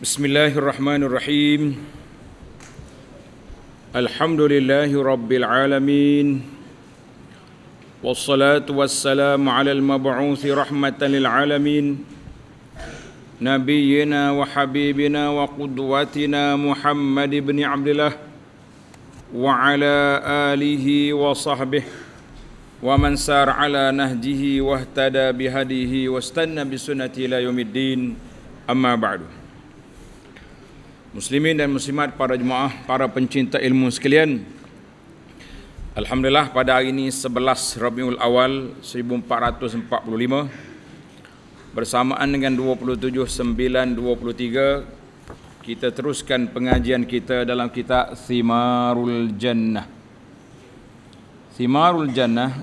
بسم الله الرحمن الرحيم. الحمد لله رب العالمين. والصلاة والسلام على المبعوث رحمة للعالمين. نبينا وحبيبنا وقدوتنا محمد بن عبد الله وعلى آله وصحبه ومن سار على نهجه واهتدى بهديه واستنى بسنته إلى يوم الدين. أما بعد. Muslimin dan muslimat para jemaah, para pencinta ilmu sekalian. Alhamdulillah pada hari ini 11 Rabiul Awal 1445 bersamaan dengan 27.9.23 kita teruskan pengajian kita dalam kitab Thimarul Jannah. Thimarul Jannah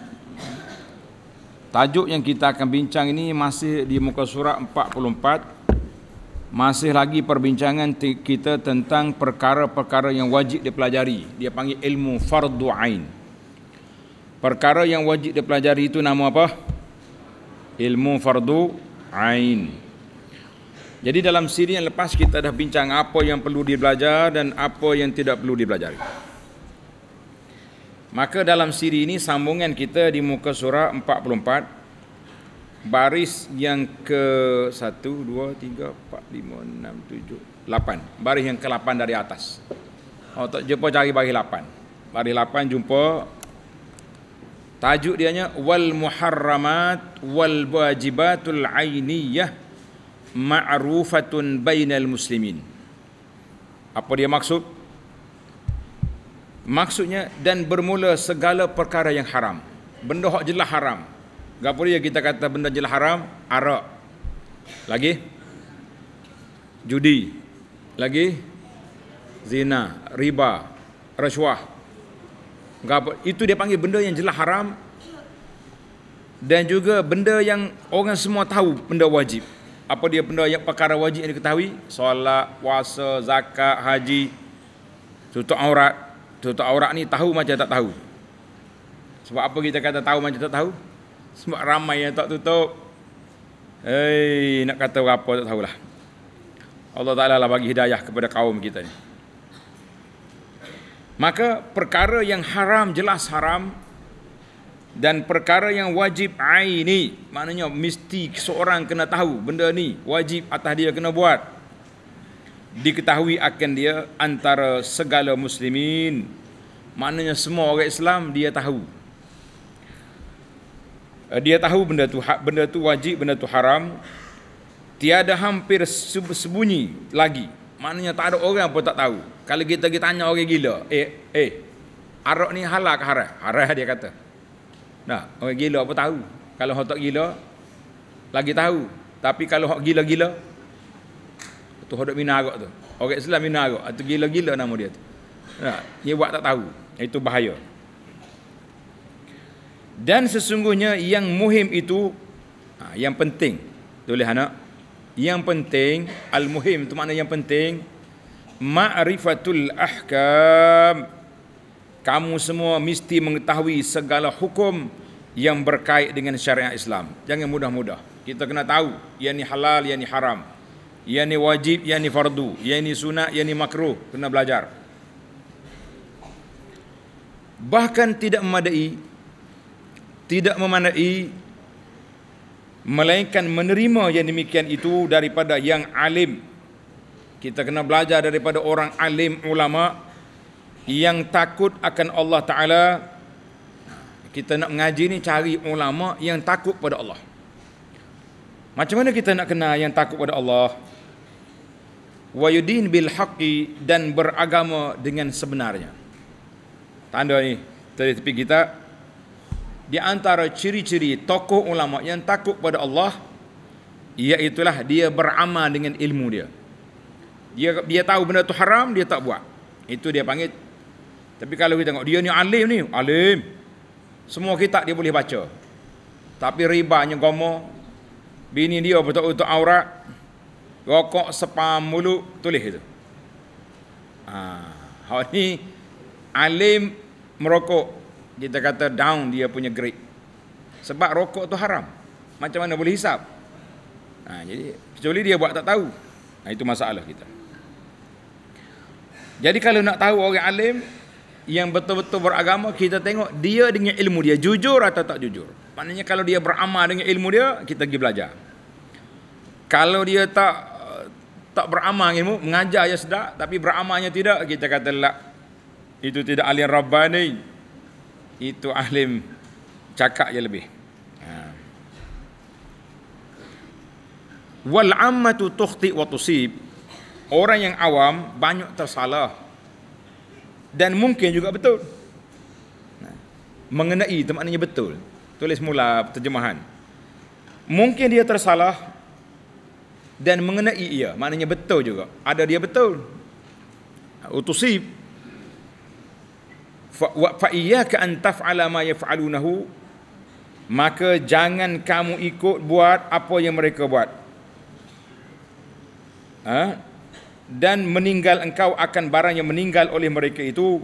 tajuk yang kita akan bincang ini masih di muka surat 44 masih lagi perbincangan kita tentang perkara-perkara yang wajib dipelajari. Dia panggil ilmu fardu ain. Perkara yang wajib dipelajari itu nama apa? Ilmu fardu ain. Jadi dalam siri yang lepas kita dah bincang apa yang perlu dibelajar dan apa yang tidak perlu dipelajari. Maka dalam siri ini sambungan kita di muka surah 44 baris yang ke 1 2 3 4 5 6 7 8 baris yang ke-8 dari atas. Oh tak jumpa cari baris 8 baris 8 jumpa tajuk dianya wal muharramat wal wajibatul ainiyah ma'rufatun bainal muslimin. Apa dia maksud? Maksudnya dan bermula segala perkara yang haram. Benda hak jelas haram Gapo dia kita kata benda jelas haram? Arak. Lagi? Judi. Lagi? Zina, riba, rasuah. Gapo? Itu dia panggil benda yang jelas haram dan juga benda yang orang semua tahu benda wajib. Apa dia benda yang perkara wajib yang diketahui? Solat, puasa, zakat, haji, tutup aurat. Tutup aurat ni tahu macam tak tahu. Sebab apa kita kata tahu macam tak tahu? Sebab ramai yang tak tutup. Hei, nak kata apa tak tahulah. Allah Ta'ala lah bagi hidayah kepada kaum kita ni. Maka perkara yang haram jelas haram dan perkara yang wajib aini maknanya mesti seorang kena tahu benda ni wajib atas dia kena buat diketahui akan dia antara segala muslimin maknanya semua orang Islam dia tahu dia tahu benda tu benda tu wajib benda tu haram. Tiada hampir sembunyi lagi. Maknanya tak ada orang pun tak tahu. Kalau kita kita tanya orang gila eh eh arak ni halal ke haram? Haram dia kata. Nah orang gila apa tahu. Kalau hok tak gila lagi tahu. Tapi kalau hok gila-gila tu hok mina arak tu. Orang Islam mina arak tu gila-gila nama dia tu. Nah dia buat tak tahu. Itu bahaya dan sesungguhnya yang muhim itu ha, yang penting. Tulis anak? Yang penting al-muhim itu makna yang penting ma'rifatul ahkam. Kamu semua mesti mengetahui segala hukum yang berkait dengan syariat Islam. Jangan mudah-mudah. Kita kena tahu yang ni halal yang ni haram. Yang ni wajib yang ni fardu. Yang ni sunat yang ni makruh. Kena belajar. Bahkan tidak memadai tidak memandai melainkan menerima yang demikian itu daripada yang alim. Kita kena belajar daripada orang alim ulama yang takut akan Allah taala. Kita nak mengaji ni cari ulama yang takut pada Allah. Macam mana kita nak kenal yang takut pada Allah? Wa yudin bil haqqi dan beragama dengan sebenarnya. Tanda ni tadi tepi kita di antara ciri-ciri tokoh ulama yang takut pada Allah iaitulah dia beramal dengan ilmu dia. Dia dia tahu benda tu haram dia tak buat. Itu dia panggil tapi kalau kita tengok dia ni alim ni, alim. Semua kitab dia boleh baca. Tapi ribanya gomo. Bini dia betul-betul aurat. Rokok sepam mulut tulis itu. Ah, ha, ni alim merokok kita kata down dia punya grade. Sebab rokok tu haram. Macam mana boleh hisap? Ha, jadi kecuali dia buat tak tahu. Nah, itu masalah kita. Jadi kalau nak tahu orang alim yang betul-betul beragama, kita tengok dia dengan ilmu dia jujur atau tak jujur. Maknanya kalau dia beramal dengan ilmu dia, kita pergi belajar. Kalau dia tak tak beramal ilmu, mengajar ya sedap, tapi beramalnya tidak, kita kata lah, itu tidak alim Rabbani. Itu alim cakap je lebih. Ha. Wal ammatu tukhti wa tusib. Orang yang awam banyak tersalah. Dan mungkin juga betul. Ha. Mengenai itu maknanya betul. Tulis mula terjemahan. Mungkin dia tersalah dan mengenai ia maknanya betul juga ada dia betul utusib fa iyyaka an taf'ala ma yaf'alunahu maka jangan kamu ikut buat apa yang mereka buat ha? dan meninggal engkau akan barang yang meninggal oleh mereka itu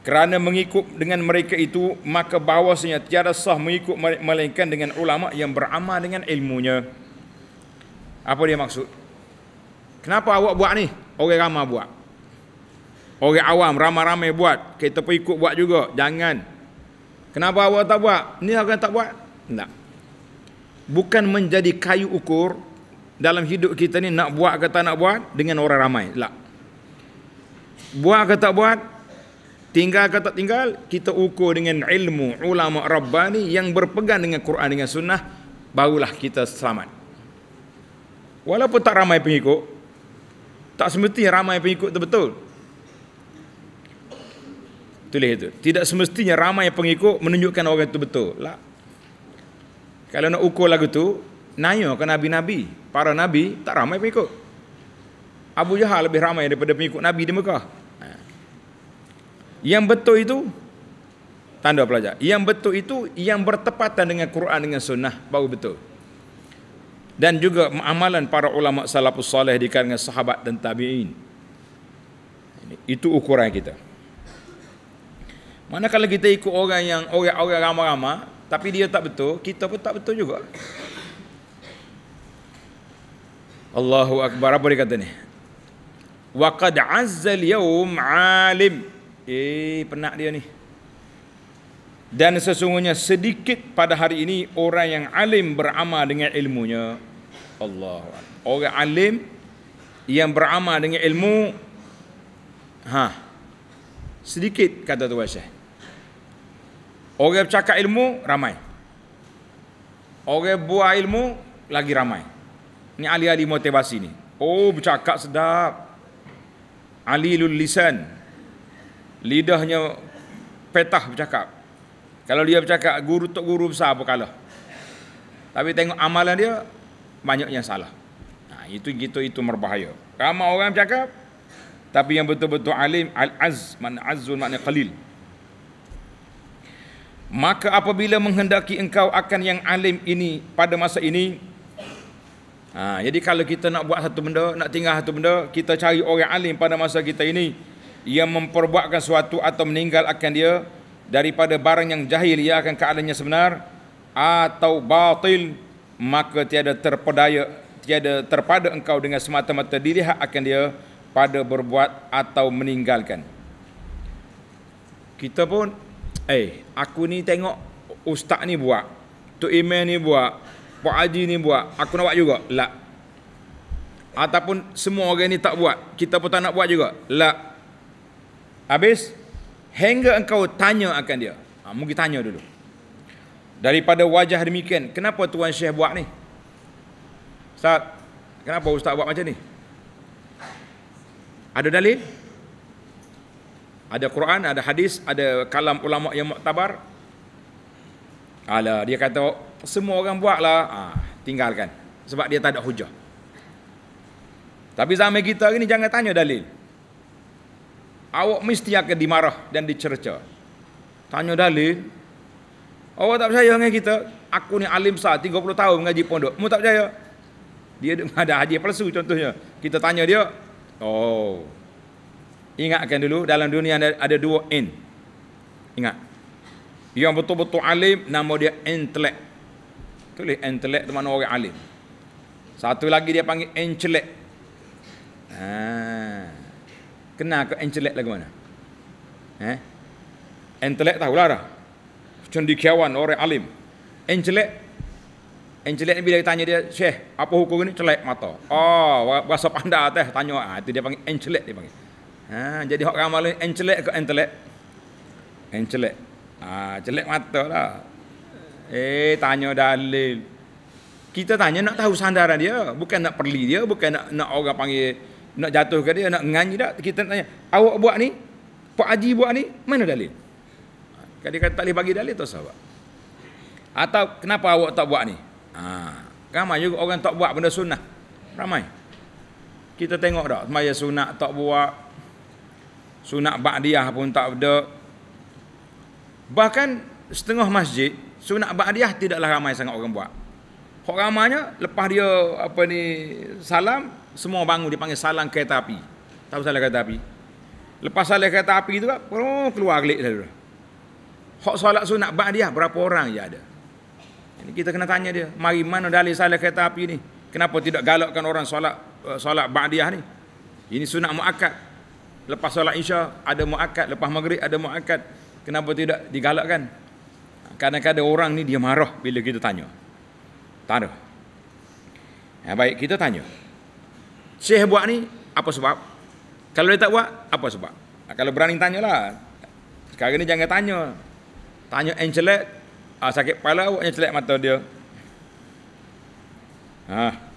kerana mengikut dengan mereka itu maka bahawasanya tiada sah mengikut melainkan dengan ulama yang beramal dengan ilmunya apa dia maksud? Kenapa awak buat ni? Orang ramai buat. Orang awam ramai-ramai buat. Kita pun ikut buat juga. Jangan. Kenapa awak tak buat? Ni orang tak buat? Tak. Bukan menjadi kayu ukur dalam hidup kita ni nak buat ke tak nak buat dengan orang ramai. Tak. Buat ke tak buat? Tinggal ke tak tinggal? Kita ukur dengan ilmu ulama Rabbani yang berpegang dengan Quran dengan sunnah. Barulah kita selamat. Walaupun tak ramai pengikut, tak semestinya ramai pengikut itu betul. Tulis itu. Tidak semestinya ramai pengikut menunjukkan orang itu betul. Lah. Kalau nak ukur lagu tu, nanya ke Nabi-Nabi. Para Nabi tak ramai pengikut. Abu Jahal lebih ramai daripada pengikut Nabi di Mekah. Ha. Yang betul itu, tanda pelajar. Yang betul itu, yang bertepatan dengan Quran dengan Sunnah, baru betul dan juga amalan para ulama salafus salih di kalangan sahabat dan tabi'in. Itu ukuran kita. Mana kalau kita ikut orang yang orang-orang ramai-ramai tapi dia tak betul, kita pun tak betul juga. Allahu akbar apa dia kata ni? Wa qad azza al-yawm 'alim. Eh, penak dia ni. Dan sesungguhnya sedikit pada hari ini orang yang alim beramal dengan ilmunya. Allah. Orang alim yang beramal dengan ilmu ha sedikit kata tu Syekh. Orang bercakap ilmu ramai. Orang buah ilmu lagi ramai. Ni ahli-ahli motivasi ni. Oh bercakap sedap. Alilul lisan. Lidahnya petah bercakap. Kalau dia bercakap guru tok guru besar apa kalah. Tapi tengok amalan dia banyak yang salah. Ha, itu gitu itu berbahaya. Ramai orang bercakap tapi yang betul-betul alim al-az makna azun makna qalil. Maka apabila menghendaki engkau akan yang alim ini pada masa ini ha, jadi kalau kita nak buat satu benda, nak tinggal satu benda, kita cari orang alim pada masa kita ini yang memperbuatkan sesuatu atau meninggal akan dia daripada barang yang jahil ia akan keadaannya sebenar atau batil maka tiada terpedaya tiada terpada engkau dengan semata-mata dilihat akan dia pada berbuat atau meninggalkan. Kita pun eh aku ni tengok ustaz ni buat tu email ni buat Pak Haji ni buat. Aku nak buat juga? La. Ataupun semua orang ni tak buat. Kita pun tak nak buat juga? La. Habis hingga engkau tanya akan dia. Ha, mungkin tanya dulu. Daripada wajah demikian kenapa tuan syekh buat ni? Ustaz kenapa ustaz buat macam ni? Ada dalil ada Quran ada hadis ada kalam ulama yang muktabar ala dia kata semua orang buatlah ah tinggalkan sebab dia tak ada hujah tapi zaman kita ni jangan tanya dalil awak mesti akan dimarah dan dicerca tanya dalil Awak tak percaya dengan kita? Aku ni alim besar 30 tahun mengaji pondok. Mu tak percaya? Dia ada haji palsu contohnya. Kita tanya dia, "Oh. Ingatkan dulu dalam dunia ada, ada dua N. Ingat. Yang betul-betul alim nama dia intelek. Tulis intelek tu mana orang alim. Satu lagi dia panggil encelek. Ha. Kena ke encelek lagu mana? Eh? Entelek tahulah dah. Cendikiawan orang alim. Encelek Encelek ni bila tanya dia, Syekh, apa hukum ni? Celek mata. Oh, bahasa pandai teh tanya. Ah, itu dia panggil encelek dia panggil. Ha, jadi hak ramal ni encelek ke entelek? Encelek. Ah, celek mata lah. Eh, tanya dalil. Kita tanya nak tahu sandaran dia, bukan nak perli dia, bukan nak nak orang panggil nak jatuh ke dia, nak nganyi dak. Kita tanya, awak buat ni? Pak Haji buat ni, mana dalil? Kalau dia kata tak boleh bagi dalil tu sahabat. Atau kenapa awak tak buat ni? Ha, ramai juga orang tak buat benda sunnah. Ramai. Kita tengok tak, semaya sunat tak buat. Sunat ba'diyah pun tak ada. Bahkan setengah masjid, sunat ba'diyah tidaklah ramai sangat orang buat. Hak ramainya, lepas dia apa ni salam, semua bangun dipanggil salam kereta api. Tahu salam kereta api? Lepas salam kereta api tu, oh, keluar gelik dah. Hak solat sunat ba'diyah, berapa orang je ada? Ini kita kena tanya dia, mari mana dalil salah kereta api ni? Kenapa tidak galakkan orang solat uh, solat ba'diyah ni? Ini sunat muakkad. Lepas solat Isya ada muakkad, lepas Maghrib ada muakkad. Kenapa tidak digalakkan? Kadang-kadang orang ni dia marah bila kita tanya. Tak ada. Ya, baik, kita tanya. Syekh buat ni apa sebab? Kalau dia tak buat, apa sebab? Nah, kalau berani tanyalah. Sekarang ni jangan tanya. Tanya encelet, Ah sakit kepala awaknya celak mata dia. Ha.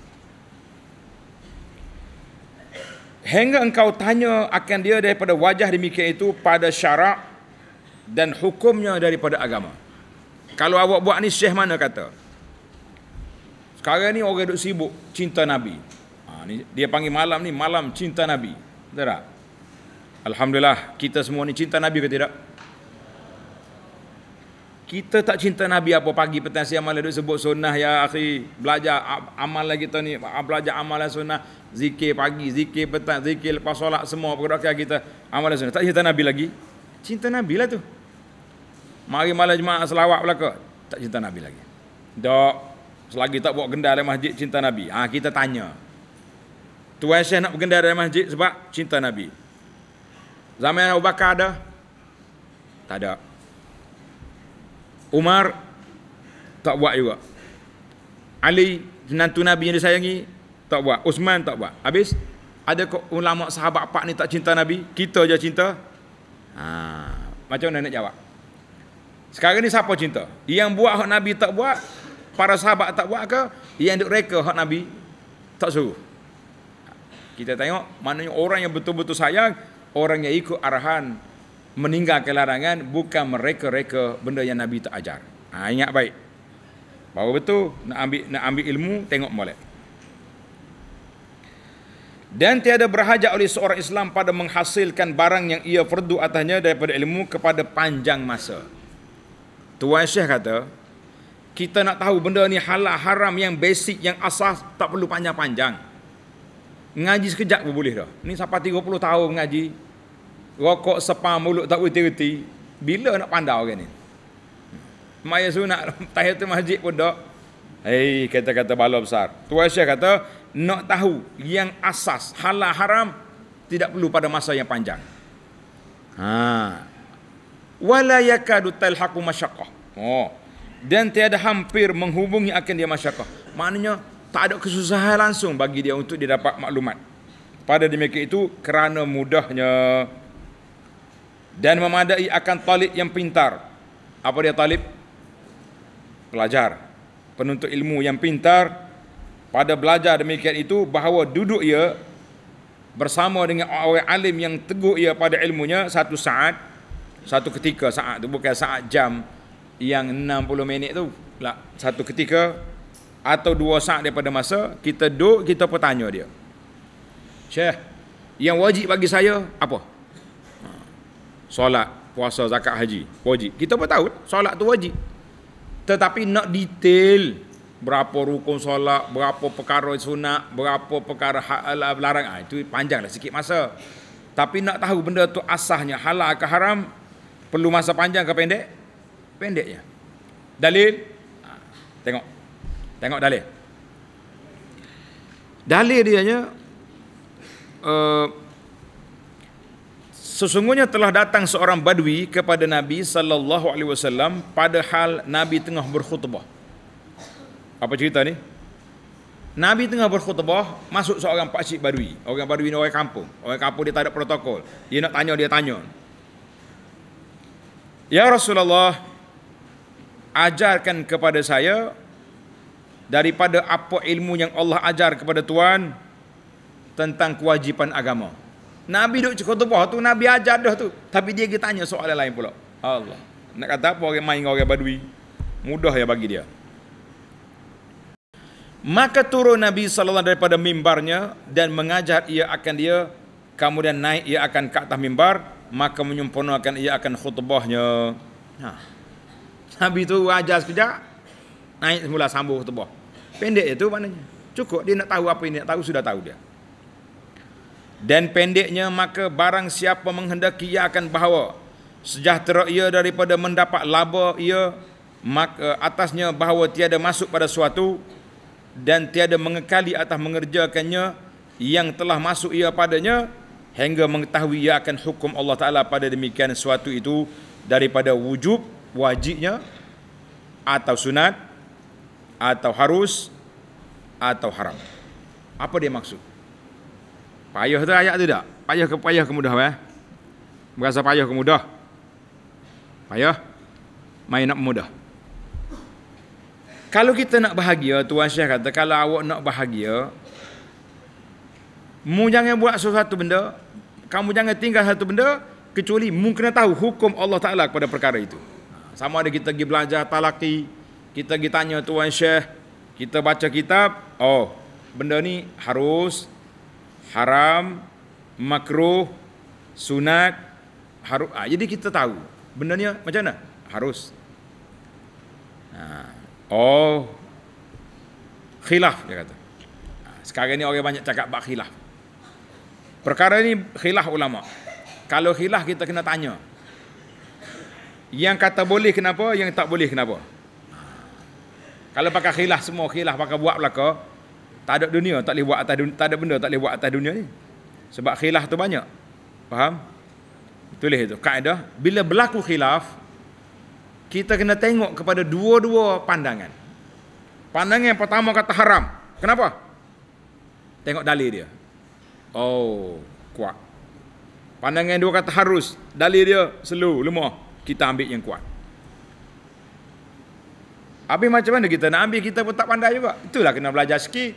Hingga engkau tanya akan dia daripada wajah demikian itu pada syarak dan hukumnya daripada agama. Kalau awak buat ni syekh mana kata? Sekarang ni orang duk sibuk cinta Nabi. Ha, ni dia panggil malam ni malam cinta Nabi. Betul tak? Alhamdulillah kita semua ni cinta Nabi ke tidak? Kita tak cinta Nabi apa pagi petang siang malam duk sebut sunnah ya akhi. Belajar amal lagi kita ni, belajar amalan sunnah, zikir pagi, zikir petang, zikir lepas solat semua perkara kita amalan sunnah. Tak cinta Nabi lagi? Cinta Nabi lah tu. Mari malam jemaah selawat belaka. Tak cinta Nabi lagi. Dok, selagi tak buat gendar dalam masjid cinta Nabi. Ha, kita tanya. Tuan Syekh nak bergendar dalam masjid sebab cinta Nabi. Zaman Abu Bakar ada? Tak ada. Umar tak buat juga. Ali menantu Nabi yang disayangi tak buat. Uthman tak buat. Habis ada ulama sahabat pak ni tak cinta Nabi, kita je cinta. Ha, macam mana nak jawab? Sekarang ni siapa cinta? Yang buat hak Nabi tak buat, para sahabat tak buat ke? Yang duk reka hak Nabi tak suruh. Kita tengok maknanya orang yang betul-betul sayang, orang yang ikut arahan meninggalkan larangan bukan mereka-reka benda yang Nabi tak ajar. Ha, ingat baik. Bahawa betul nak ambil nak ambil ilmu tengok molek. Dan tiada berhajat oleh seorang Islam pada menghasilkan barang yang ia fardu atasnya daripada ilmu kepada panjang masa. Tuan Syekh kata, kita nak tahu benda ni halal haram yang basic yang asas tak perlu panjang-panjang. Ngaji sekejap pun boleh dah. Ni sampai 30 tahun ngaji, rokok sepam mulut tak reti-reti bila nak pandai orang ni? Maya sunat tahiyatul masjid pun dak hei kata-kata bala besar. Tuan syekh kata nak tahu yang asas halal haram tidak perlu pada masa yang panjang. Ha. Wala yakadu talhaqu masyaqqah. Oh. Dan tiada hampir menghubungi akan dia masyaqqah. Maknanya tak ada kesusahan langsung bagi dia untuk dia dapat maklumat. Pada demikian itu kerana mudahnya dan memadai akan talib yang pintar. Apa dia talib? Pelajar. Penuntut ilmu yang pintar pada belajar demikian itu bahawa duduk ia bersama dengan orang alim yang teguh ia pada ilmunya satu saat satu ketika saat tu bukan saat jam yang 60 minit tu lah satu ketika atau dua saat daripada masa kita duduk kita bertanya dia Syekh yang wajib bagi saya apa solat, puasa, zakat, haji, wajib. Kita pun tahu solat tu wajib. Tetapi nak detail berapa rukun solat, berapa perkara sunat, berapa perkara halal larang, ah itu panjanglah sikit masa. Tapi nak tahu benda tu asahnya halal ke haram, perlu masa panjang ke pendek? Pendeknya. Dalil? Ha, tengok. Tengok dalil. Dalil dia nya uh, sesungguhnya telah datang seorang badui kepada Nabi sallallahu alaihi wasallam padahal Nabi tengah berkhutbah. Apa cerita ni? Nabi tengah berkhutbah, masuk seorang pakcik badui. Orang badui ni orang kampung. Orang kampung dia tak ada protokol. Dia nak tanya, dia tanya. Ya Rasulullah, ajarkan kepada saya daripada apa ilmu yang Allah ajar kepada Tuhan tentang kewajipan agama. Nabi duk cakap tu tu Nabi ajar dah tu. Tapi dia pergi tanya soalan lain pula. Allah. Nak kata apa orang main dengan orang badui? Mudah ya bagi dia. Maka turun Nabi sallallahu daripada mimbarnya dan mengajar ia akan dia kemudian naik ia akan ke atas mimbar maka menyempurnakan ia akan khutbahnya. Ha. Nabi tu ajar sekejap naik semula sambung khutbah. Pendek itu maknanya. Cukup dia nak tahu apa ini nak tahu sudah tahu dia. Dan pendeknya maka barang siapa menghendaki ia akan bahawa sejahtera ia daripada mendapat laba ia maka atasnya bahawa tiada masuk pada suatu dan tiada mengekali atas mengerjakannya yang telah masuk ia padanya hingga mengetahui ia akan hukum Allah Ta'ala pada demikian suatu itu daripada wujub wajibnya atau sunat atau harus atau haram. Apa dia maksud? Payah tu ayat tu tak? Payah ke payah ke mudah eh? Berasa payah ke mudah? Payah? Main nak mudah. Kalau kita nak bahagia, Tuan Syekh kata, kalau awak nak bahagia, mu jangan buat sesuatu benda, kamu jangan tinggal satu benda, kecuali mu kena tahu hukum Allah Ta'ala kepada perkara itu. Sama ada kita pergi belajar talaki, kita pergi tanya Tuan Syekh, kita baca kitab, oh, benda ni harus, haram, makruh, sunat, harus. Ah, jadi kita tahu, benda ni macam mana? Harus. Ha. Oh, khilaf dia kata. Ha, sekarang ni orang banyak cakap bak khilaf. Perkara ni khilaf ulama. Kalau khilaf kita kena tanya. Yang kata boleh kenapa, yang tak boleh kenapa? Kalau pakai khilah semua khilah pakai buat belaka, tak ada dunia, tak boleh buat atas dunia, tak ada benda tak boleh buat atas dunia ni. Sebab khilah tu banyak. Faham? Tulis itu. Kaedah, bila berlaku khilaf, kita kena tengok kepada dua-dua pandangan. Pandangan yang pertama kata haram. Kenapa? Tengok dalil dia. Oh, kuat. Pandangan yang dua kata harus. Dalil dia slow, lemah. Kita ambil yang kuat. Habis macam mana kita nak ambil kita pun tak pandai juga. Itulah kena belajar sikit.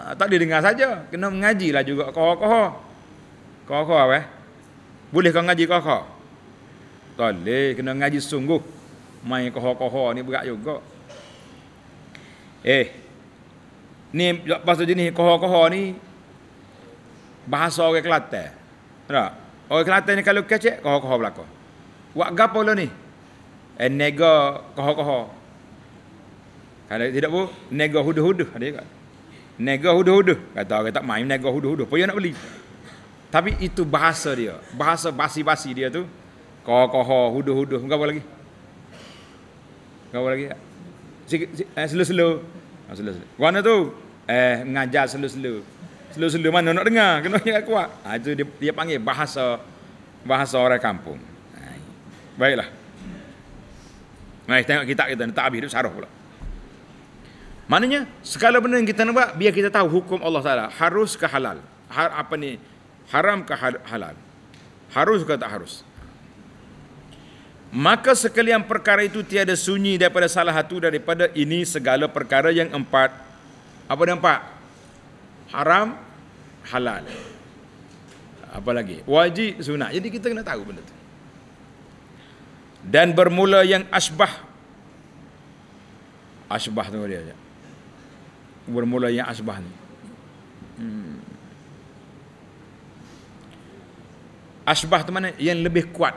Ha, tak boleh dengar saja. Kena mengaji lah juga koho-koho. Koho-koho eh. Boleh kau ngaji koho? Tak boleh. Kena ngaji sungguh. Main koho-koho ni berat juga. Eh. Ni pasal jenis koho-koho ni. Bahasa orang Kelantan. Tak? Orang Kelantan ni kalau kecek, koho-koho belakang. Wak gapo lo ni? Eh nega koho-koho. Kalau tidak pun nega huduh-huduh ada juga. Nega huduh-huduh. Kata orang tak main nega huduh-huduh. Apa nak beli? Tapi itu bahasa dia. Bahasa basi-basi dia tu. Koho-koho, huduh-huduh. Apa lagi? Apa lagi? Eh, selu-selu. Oh, selu-selu. Mana tu? Eh, mengajar selu-selu. Selu-selu mana nak dengar? Kena ingat kuat. Ha, itu dia, dia panggil bahasa bahasa orang kampung. Baiklah. Mari tengok kitab kita. Tak habis. Itu saruh pula. Maknanya segala benda yang kita nak buat biar kita tahu hukum Allah Taala harus ke halal. Har, apa ni? Haram ke halal? Harus ke tak harus? Maka sekalian perkara itu tiada sunyi daripada salah satu daripada ini segala perkara yang empat. Apa yang empat? Haram, halal. Apa lagi? Wajib, sunat. Jadi kita kena tahu benda tu. Dan bermula yang asbah. Asbah tu dia bermula yang asbah ni. Hmm. Asbah tu mana? Yang lebih kuat.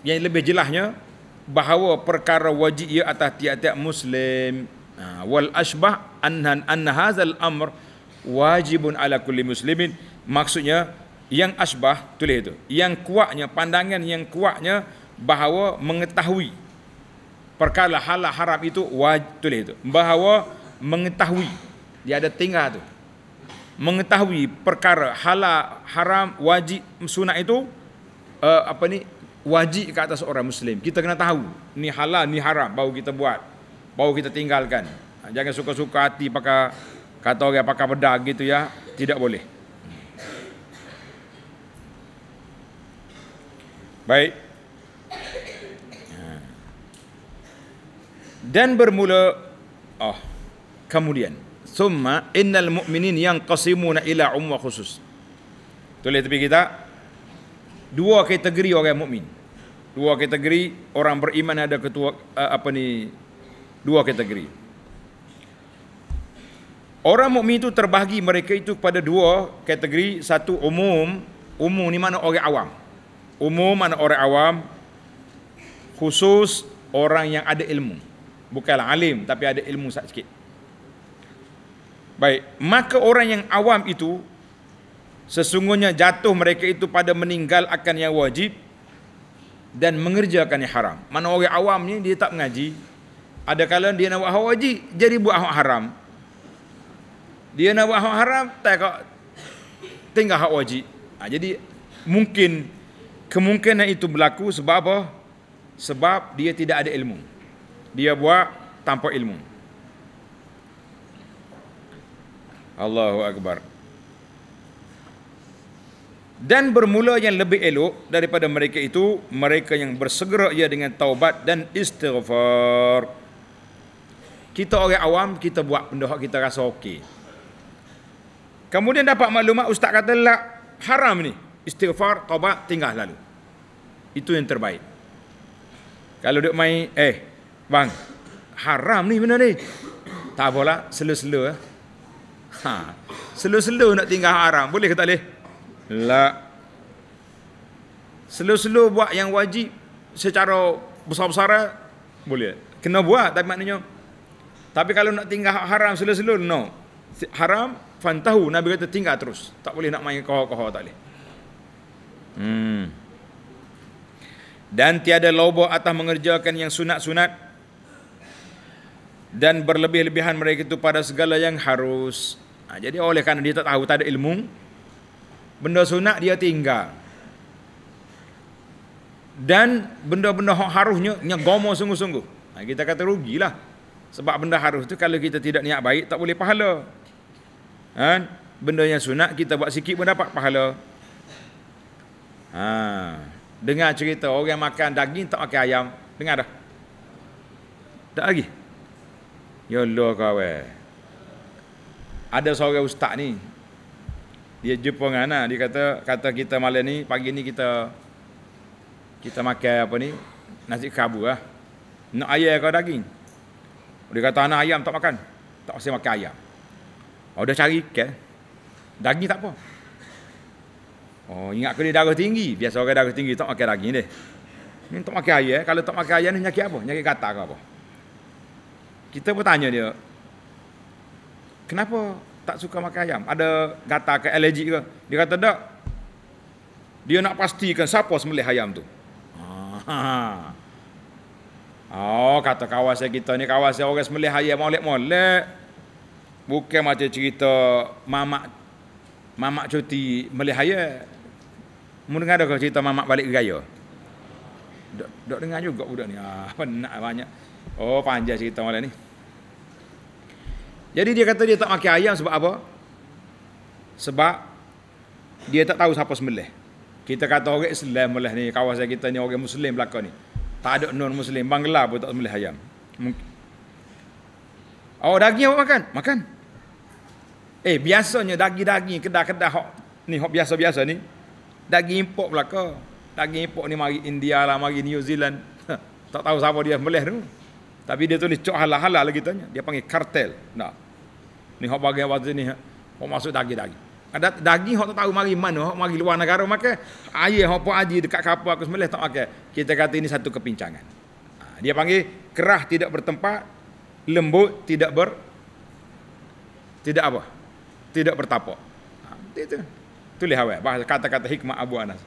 Yang lebih jelasnya bahawa perkara wajib ia atas tiap-tiap muslim. Ha, wal asbah anhan anna hadzal amr wajibun ala kulli muslimin. Maksudnya yang asbah tulis itu. Yang kuatnya pandangan yang kuatnya bahawa mengetahui perkara halal haram itu wajib tulis itu. Bahawa mengetahui dia ada tinggal tu. mengetahui perkara halal, haram, wajib, sunat itu uh, apa ni wajib ke atas orang muslim. Kita kena tahu ni halal, ni haram baru kita buat. Baru kita tinggalkan. Ha, jangan suka-suka hati pakai kata orang pakai bedak gitu ya. Tidak boleh. Baik. Ha. Dan bermula oh kemudian summa innal mu'minin yang qasimuna ila umma khusus. Tulis tepi kita dua kategori orang mukmin. Dua kategori orang beriman ada ketua uh, apa ni? Dua kategori. Orang mukmin itu terbahagi mereka itu pada dua kategori, satu umum, umum ni mana orang awam. Umum mana orang awam, khusus orang yang ada ilmu. Bukanlah alim tapi ada ilmu sikit. Baik, maka orang yang awam itu Sesungguhnya jatuh mereka itu pada meninggal akan yang wajib dan mengerjakan yang haram. Mana orang awam ni dia tak mengaji. Ada kala dia nak buat hak wajib, jadi buat hak haram. Dia nak buat hak haram, tak kau tinggal hak wajib. Ha, jadi mungkin kemungkinan itu berlaku sebab apa? Sebab dia tidak ada ilmu. Dia buat tanpa ilmu. Allahu Akbar. Dan bermula yang lebih elok daripada mereka itu mereka yang bersegera ia dengan taubat dan istighfar. Kita orang awam kita buat benda kita rasa okey. Kemudian dapat maklumat ustaz kata lah haram ni. Istighfar taubat tinggal lalu. Itu yang terbaik. Kalau duk main eh bang haram ni benda ni. Tak apalah selu-selu eh. Ha selu-selu nak tinggal haram boleh ke tak boleh La. Slow-slow buat yang wajib secara besar-besar boleh. Kena buat tapi maknanya tapi kalau nak tinggal haram slow-slow no. Haram fantahu Nabi kata tinggal terus. Tak boleh nak main kau-kau tak boleh. Hmm. Dan tiada lobo atas mengerjakan yang sunat-sunat dan berlebih-lebihan mereka itu pada segala yang harus. Ha, jadi oleh kerana dia tak tahu, tak ada ilmu, benda sunat dia tinggal. Dan benda-benda harusnya nyegomo sungguh-sungguh. Ha, kita kata rugilah. Sebab benda harus tu kalau kita tidak niat baik tak boleh pahala. Ha? benda yang sunat kita buat sikit pun dapat pahala. Ha. dengar cerita orang makan daging tak makan ayam. Dengar dah. Tak lagi? Ya Allah kawan ada seorang ustaz ni. Dia jumpa dengan anak dia kata kata kita malam ni pagi ni kita kita makan apa ni? Nasi kabu lah. Nak ayam ke daging? Dia kata anak ayam tak makan. Tak usah makan ayam. Oh dah cari ke? Daging tak apa. Oh ingat ke dia darah tinggi? Biasa orang darah tinggi tak makan daging dia. Ni tak makan ayam kalau tak makan ayam ni nyakit apa? Nyakit kata ke apa? Kita pun tanya dia kenapa tak suka makan ayam. Ada gata ke alergi ke? Dia kata tak. Dia nak pastikan siapa sembelih ayam tu. Oh, kata kawasan kita ni kawasan orang sembelih ayam molek-molek. Bukan macam cerita mamak mamak cuti melih ayam. Mu dengar dah cerita mamak balik gaya? Dok dengar juga budak ni. Ah, penat banyak. Oh, panjang cerita malam ni. Jadi dia kata dia tak makan ayam sebab apa? Sebab dia tak tahu siapa sembelih. Kita kata orang Islam belah ni kawasan kita ni orang Muslim belaka ni. Tak ada non Muslim Bangla pun tak sembelih ayam. Oh daging awak makan? Makan. Eh biasanya daging-daging kedah-kedah hok ni hok biasa-biasa ni daging import belaka. Daging import ni mari India lah, mari New Zealand. tak tahu siapa dia sembelih tu. Tapi dia tulis cok halal-halal lagi tanya. Dia panggil kartel. Nah. Ni hok bagi awak ni hok masuk daging-daging. Ada daging hok tak tahu mari mana, hok mari luar negara makan. Ayah hok pun aji dekat kapal aku sembelih tak makan. Kita kata ini satu kepincangan. Ha, dia panggil kerah tidak bertempat, lembut tidak ber tidak apa? Tidak bertapak. Ha, itu. Tulis awak bahasa kata-kata hikmah Abu Anas.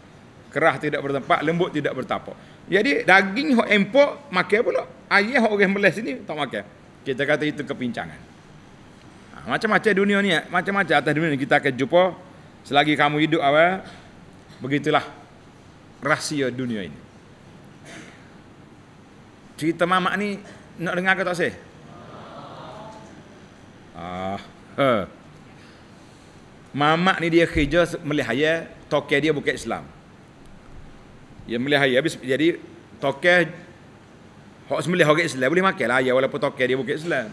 Kerah tidak bertempat, lembut tidak bertapak. Jadi daging hok import makan pula. Ayah hok orang Malaysia sini tak makan. Kita kata itu kepincangan. Ha, macam-macam dunia ni, macam-macam atas dunia ni kita akan jumpa selagi kamu hidup awal. Begitulah rahsia dunia ini. Cerita mamak ni nak dengar ke tak sih? Ah, uh. Mamak ni dia kerja melihaya toke dia bukan Islam. Dia melihaya habis jadi toke hok sembelih orang Islam boleh makan lah ya walaupun toke dia bukan Islam.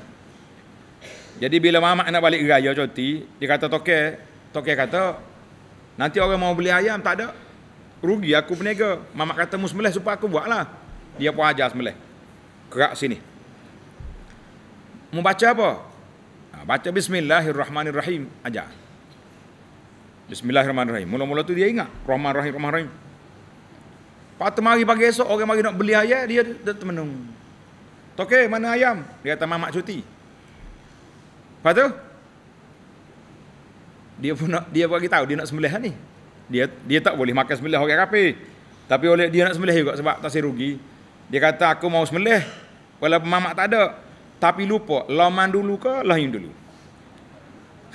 Jadi bila mamak nak balik raya cuti, dia kata toke, toke kata nanti orang mau beli ayam tak ada. Rugi aku peniaga. Mamak kata mu sembelih supaya aku buatlah. Dia pun ajar sembelih. Kerak sini. Mau baca apa? Ha, baca Bismillahirrahmanirrahim aja. Bismillahirrahmanirrahim. Mula-mula tu dia ingat Rahman Rahim Rahman Rahim. Pak mari pagi esok orang mari nak beli ayam dia termenung. Toke mana ayam? Dia kata mamak cuti. Lepas tu dia pun nak dia bagi tahu dia nak sembelih ni. Dia dia tak boleh makan sembelih orang kafir. Tapi oleh dia nak sembelih juga sebab tak rugi. Dia kata aku mau sembelih walaupun mamak tak ada. Tapi lupa laman dulu ke lahir dulu.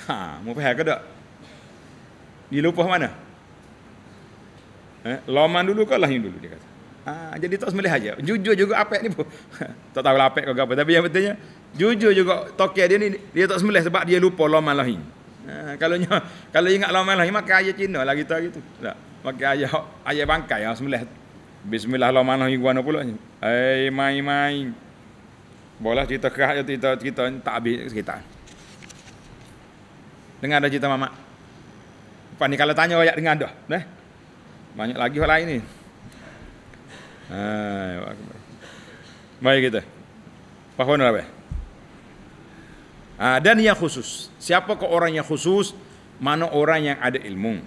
Ha, mau faham ke tak? Dia lupa mana? Eh, laman dulu ke lahir dulu dia kata. Ha, jadi tak sembelih aja. Jujur juga apek ni pun. tak tahu lah apek ke apa tapi yang betulnya Jujur juga toke dia ni dia tak sembelih sebab dia lupa laman lahir. Ha, kalau kalau ingat laman lahir makan ayam Cina lah kita gitu. Tak. Makan ayam ayam bangkai yang sembelih. Bismillah laman lahir guna pula. Ai mai mai. Bola cerita kerah cerita cerita tak habis cerita. Dengar ada cerita mamak. Lepas ni kalau tanya ayat dengar dah. Eh? Banyak lagi orang lain ni. Hai, Mari kita. Faham apa? Ha, dan yang khusus. Siapa ke orang yang khusus? Mana orang yang ada ilmu.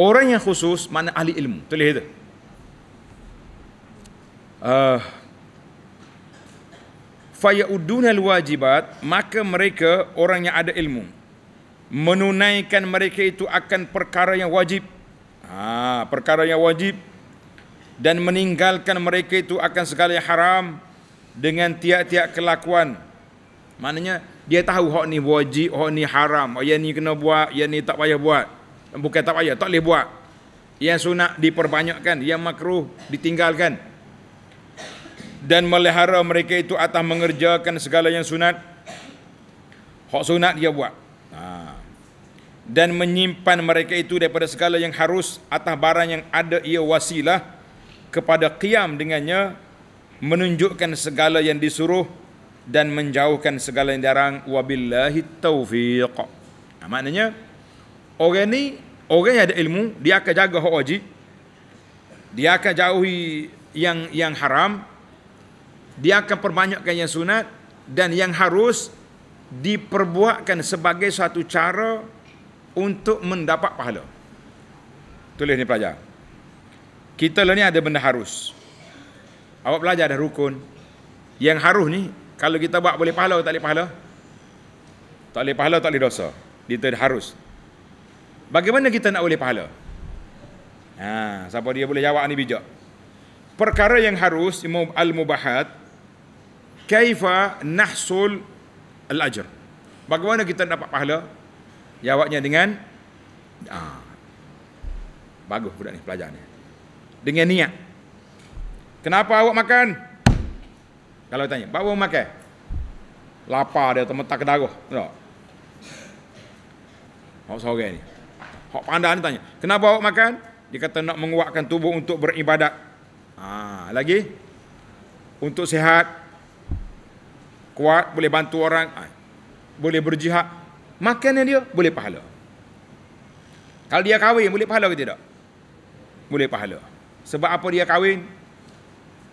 Orang yang khusus mana ahli ilmu. Tulis itu. Uh, Faya'udun al-wajibat Maka mereka orang yang ada ilmu Menunaikan mereka itu akan perkara yang wajib ha, Perkara yang wajib Dan meninggalkan mereka itu akan segala yang haram Dengan tiap-tiap kelakuan Maknanya dia tahu hak ni wajib, hak ni haram, yang ni kena buat, yang ni tak payah buat. Bukan tak payah, tak boleh buat. Yang sunat diperbanyakkan, yang makruh ditinggalkan. Dan melihara mereka itu atas mengerjakan segala yang sunat. Hak sunat dia buat. Dan menyimpan mereka itu daripada segala yang harus atas barang yang ada ia wasilah kepada qiyam dengannya menunjukkan segala yang disuruh dan menjauhkan segala yang dilarang wabillahi taufiq. Nah, maknanya orang ni orang yang ada ilmu dia akan jaga hak wajib. Dia akan jauhi yang yang haram. Dia akan perbanyakkan yang sunat dan yang harus diperbuatkan sebagai satu cara untuk mendapat pahala. Tulis ni pelajar. Kita lah ni ada benda harus. Awak belajar ada rukun. Yang harus ni kalau kita buat boleh pahala atau tak boleh pahala? Tak boleh pahala, tak boleh dosa. Kita harus. Bagaimana kita nak boleh pahala? Ha, siapa dia boleh jawab ni bijak. Perkara yang harus al-mubahat kaifa nahsul al-ajr. Bagaimana kita dapat pahala? Jawabnya dengan ha, bagus budak ni pelajar ni. Dengan niat. Kenapa awak makan? Kalau tanya, bawa makan? Lapar dia termentak ke darah. Tak? Hak sore ni. Hak pandai ni tanya, kenapa awak makan? Dia kata nak menguatkan tubuh untuk beribadat. Ha, lagi? Untuk sihat. Kuat, boleh bantu orang. Ha, boleh berjihad. Makan dia, boleh pahala. Kalau dia kahwin, boleh pahala ke tidak? Boleh pahala. Sebab apa dia kahwin?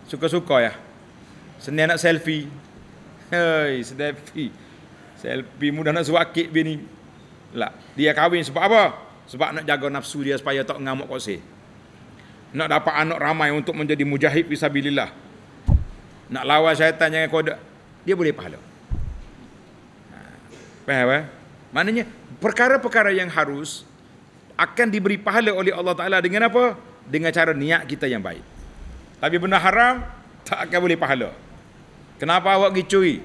Suka-suka ya. Senin nak selfie. Hei, selfie. Selfie mudah nak suakik bini. Lah, dia kahwin sebab apa? Sebab nak jaga nafsu dia supaya tak ngamuk koseh. Nak dapat anak ramai untuk menjadi mujahid fisabilillah. Nak lawan syaitan jangan kode. Dia boleh pahala. Ha, faham eh? Maknanya perkara-perkara yang harus akan diberi pahala oleh Allah Taala dengan apa? Dengan cara niat kita yang baik. Tapi benda haram tak akan boleh pahala. Kenapa awak pergi curi?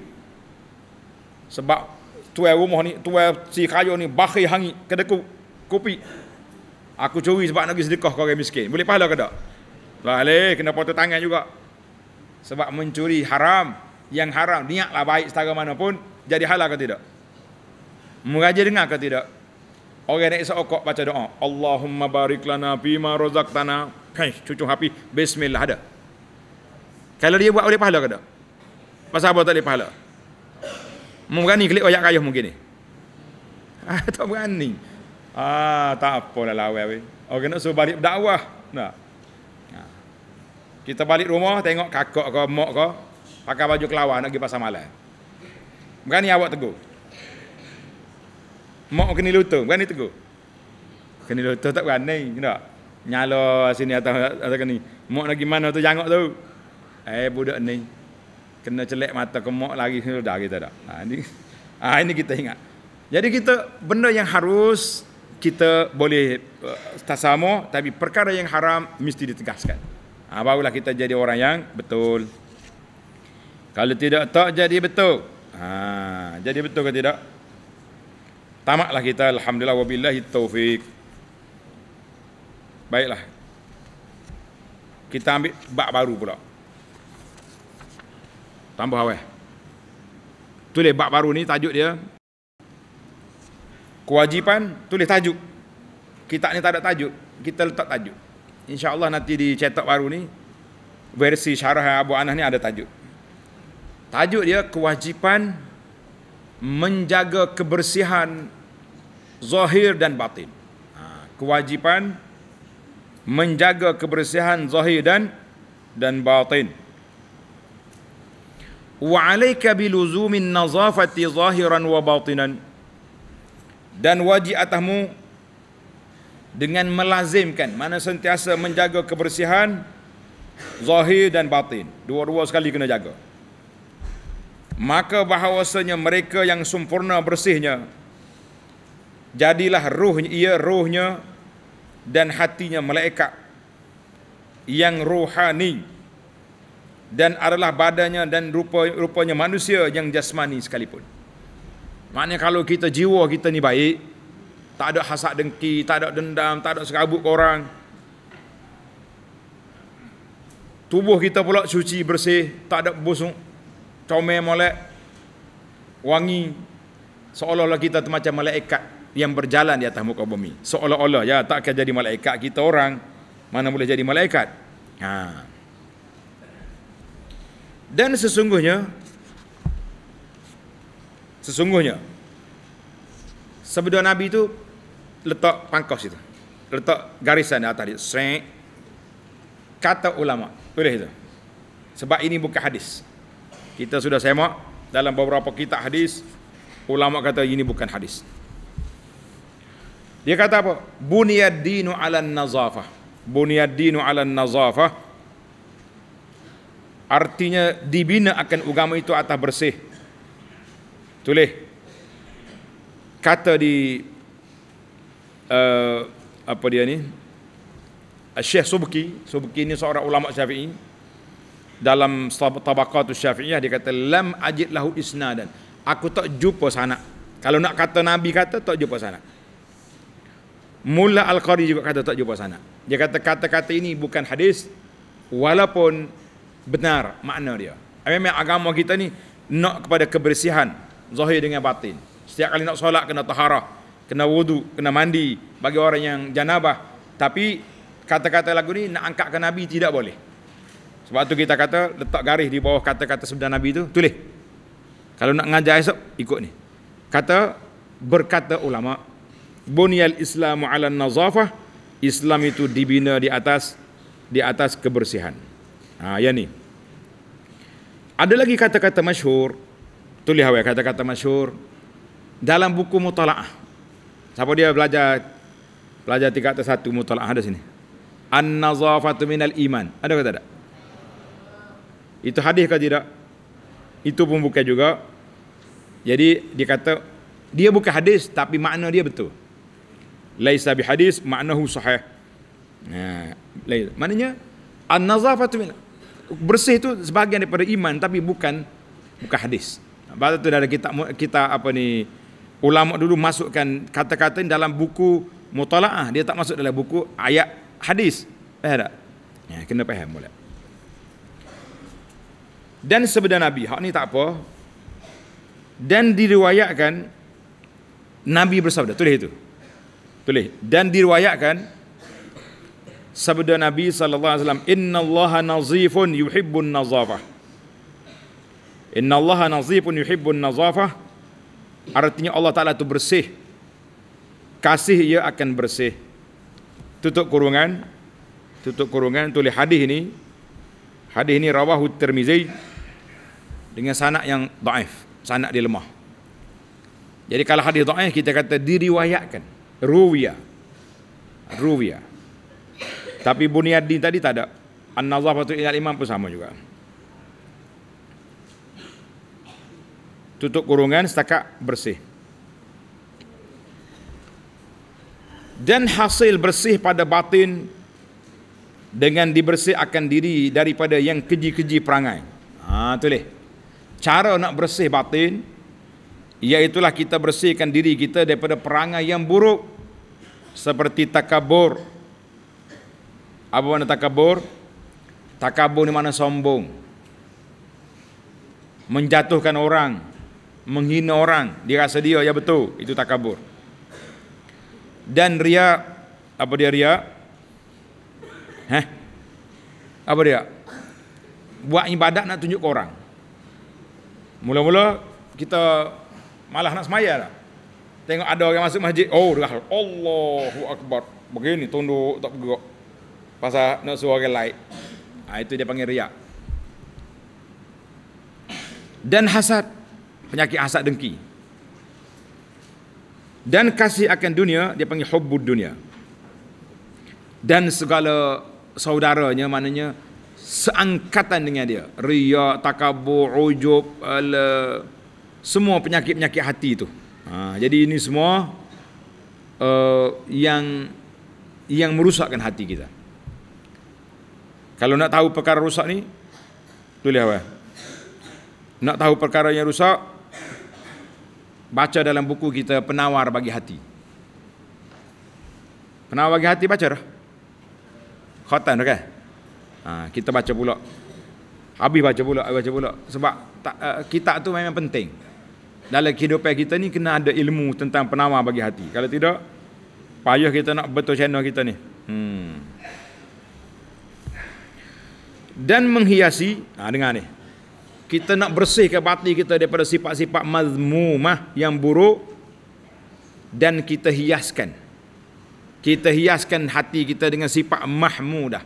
Sebab tuai rumah ni, tuai si kaya ni, bakhir hangi, kedekut, kopi. Aku curi sebab nak pergi sedekah ke orang miskin. Boleh pahala ke tak? Boleh, kena potong tangan juga. Sebab mencuri haram. Yang haram, niatlah baik setara mana pun, jadi halal ke tidak? Meraja dengar ke tidak? Orang nak okok baca doa. Allahumma barik lana bima razaqtana. Hai, cucu hapi. Bismillah ada. Kalau dia buat boleh pahala ke tak? Pasal apa tak boleh pahala? Mu berani klik ayat kayuh mungkin ni. Ah, tak berani. Ah, tak apa lah lawa we. Orang nak suruh balik berdakwah. Nah. Ha. Kita balik rumah tengok kakak ke mak ke pakai baju kelawar nak pergi pasar malam. Berani awak tegur. Mak kena lutut, berani tegur. Kena lutut tak berani, tak? Nyala sini atas atas ni. Mak nak gimana tu jangok tu. Eh budak ni kena celek mata kemok lagi sudah kita dah. Ha, ini, ha, ini kita ingat. Jadi kita benda yang harus kita boleh uh, tasamo tapi perkara yang haram mesti ditegaskan. Ha, barulah kita jadi orang yang betul. Kalau tidak tak jadi betul. Ha, jadi betul ke tidak? Tamatlah kita alhamdulillah wabillahi taufik. Baiklah. Kita ambil bab baru pula tambah awal. Tulis bab baru ni tajuk dia kewajipan tulis tajuk. Kitab ni tak ada tajuk, kita letak tajuk. Insya-Allah nanti dicetak baru ni versi syarah Abu Anas ni ada tajuk. Tajuk dia kewajipan menjaga kebersihan zahir dan batin. Ha, kewajipan menjaga kebersihan zahir dan dan batin. Wa alayka biluzumin nazafati zahiran wa batinan. Dan wajib atasmu dengan melazimkan mana sentiasa menjaga kebersihan zahir dan batin. Dua-dua sekali kena jaga. Maka bahawasanya mereka yang sempurna bersihnya jadilah ruhnya ia ruhnya dan hatinya malaikat yang rohani dan adalah badannya dan rupa rupanya manusia yang jasmani sekalipun. Maknanya kalau kita jiwa kita ni baik, tak ada hasad dengki, tak ada dendam, tak ada serabut ke orang. Tubuh kita pula suci bersih, tak ada busuk, comel molek, wangi. Seolah-olah kita macam malaikat yang berjalan di atas muka bumi. Seolah-olah ya tak akan jadi malaikat kita orang, mana boleh jadi malaikat. Ha. Dan sesungguhnya sesungguhnya sebelum Nabi itu letak pangkos itu. Letak garisan di atas dia. Srek. Kata ulama. Tulis itu. Sebab ini bukan hadis. Kita sudah semak dalam beberapa kitab hadis. Ulama kata ini bukan hadis. Dia kata apa? Buniyad dinu ala nazafah. Buniyad dinu ala nazafah. Artinya dibina akan agama itu atas bersih. Tulis. Kata di uh, apa dia ni? Syekh Subki, Subki ini seorang ulama Syafi'i. Dalam tabaqatus Syafi'iyah dia kata lam ajid lahu isnadan. Aku tak jumpa sana. Kalau nak kata Nabi kata tak jumpa sana. Mula Al-Qari juga kata tak jumpa sana. Dia kata kata-kata ini bukan hadis walaupun benar makna dia. Memang agama kita ni nak kepada kebersihan zahir dengan batin. Setiap kali nak solat kena taharah, kena wudu, kena mandi bagi orang yang janabah. Tapi kata-kata lagu ni nak angkat ke Nabi tidak boleh. Sebab tu kita kata letak garis di bawah kata-kata sebenar Nabi tu, tulis. Kalau nak ngajar esok, ikut ni. Kata berkata ulama, bunyal Islamu ala nazafah, Islam itu dibina di atas di atas kebersihan. Ha, yang ni. Ada lagi kata-kata masyhur. Tulis awak kata-kata masyhur dalam buku mutalaah. Siapa dia belajar belajar tingkat atas satu mutalaah ada sini. An-nazafatu minal iman. Ada kata tak? Itu hadis ke tidak? Itu pun bukan juga. Jadi dia kata dia bukan hadis tapi makna dia betul. Laisa bi hadis maknahu sahih. Nah, lain. Maknanya an-nazafatu bersih itu sebahagian daripada iman tapi bukan bukan hadis. Baca tu dari kita kita apa ni ulama dulu masukkan kata-kata dalam buku mutalaah dia tak masuk dalam buku ayat hadis faham tak ya kena faham boleh dan sebenar nabi hak ni tak apa dan diriwayatkan nabi bersabda tulis itu tulis dan diriwayatkan sabda nabi sallallahu alaihi wasallam innallaha nazifun yuhibbun nazafah innallaha nazifun yuhibbun nazafah Artinya Allah Ta'ala itu bersih. Kasih ia akan bersih. Tutup kurungan. Tutup kurungan. Tulis hadis ini. Hadis ini rawahu termizi. Dengan sanak yang daif. Sanak dia lemah. Jadi kalau hadis daif kita kata diriwayatkan. Ruwiyah. Ruwiyah. Tapi Bunyaddin tadi tak ada. An-Nazafatu ilal imam pun sama juga. tutup kurungan setakat bersih dan hasil bersih pada batin dengan dibersih akan diri daripada yang keji-keji perangai ha tulis cara nak bersih batin iaitulah kita bersihkan diri kita daripada perangai yang buruk seperti takabur. Apa makna takabur? Takabur ni mana sombong. Menjatuhkan orang menghina orang. Dia rasa dia ya betul itu takabur. Dan ria apa dia ria Heh? apa dia? Buat ibadat nak tunjuk ke orang. Mula-mula kita malah nak semaya lah. tengok ada orang masuk masjid oh dah Allahu Akbar. Begini tunduk tak bergerak. Pasal nak suruh orang lain ha, itu dia panggil riak. Dan hasad penyakit hasad dengki. Dan kasih akan dunia dia panggil hubbud dunia. Dan segala saudaranya maknanya seangkatan dengan dia. Riya takabur ujub ala, semua penyakit-penyakit hati itu ha, jadi ini semua uh, yang yang merusakkan hati kita. Kalau nak tahu perkara rusak ni tulis apa? Nak tahu perkara yang rusak baca dalam buku kita penawar bagi hati. Penawar bagi hati baca dah? Khatan kan? Ha, kita baca pula. Habis baca pula baca pula. Sebab tak, uh, kitab tu memang penting dalam kehidupan kita ni kena ada ilmu tentang penawar bagi hati. Kalau tidak payah kita nak betul channel kita ni. Hmm. dan menghiasi ha, dengar ni. Kita nak bersihkan batin kita daripada sifat-sifat mazmumah yang buruk dan kita hiaskan. Kita hiaskan hati kita dengan sifat mahmudah.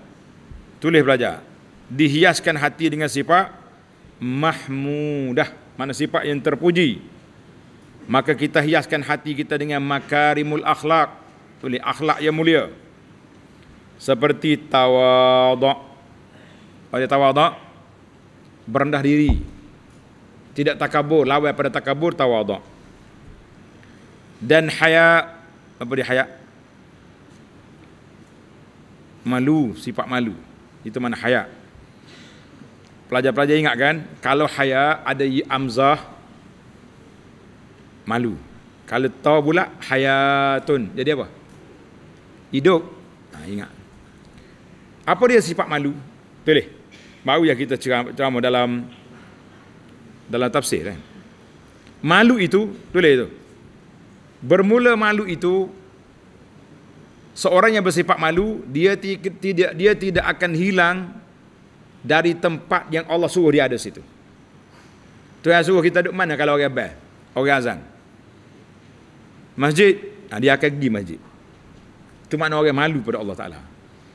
Tulis belajar. Dihiaskan hati dengan sifat mahmudah. Mana sifat yang terpuji maka kita hiaskan hati kita dengan makarimul akhlak. Tulis akhlak yang mulia. Seperti tawaduk ada tawaduk berendah diri. Tidak takabur. Lawan pada takabur tawaduk dan haya. Apa dia haya? Malu. Sifat malu. Itu mana haya. Pelajar-pelajar ingat kan? Kalau haya ada amzah malu kalau tahu pula hayatun jadi apa hidup ha, ingat apa dia sifat malu tulis Baru ya kita ceramah dalam dalam tafsir kan. Malu itu, tulis itu. Bermula malu itu seorang yang bersifat malu, dia tidak dia tidak akan hilang dari tempat yang Allah suruh dia ada situ. Tuhan suruh kita duduk mana kalau orang bel, orang azan. Masjid, nah, dia akan pergi masjid. Itu makna orang malu pada Allah Ta'ala.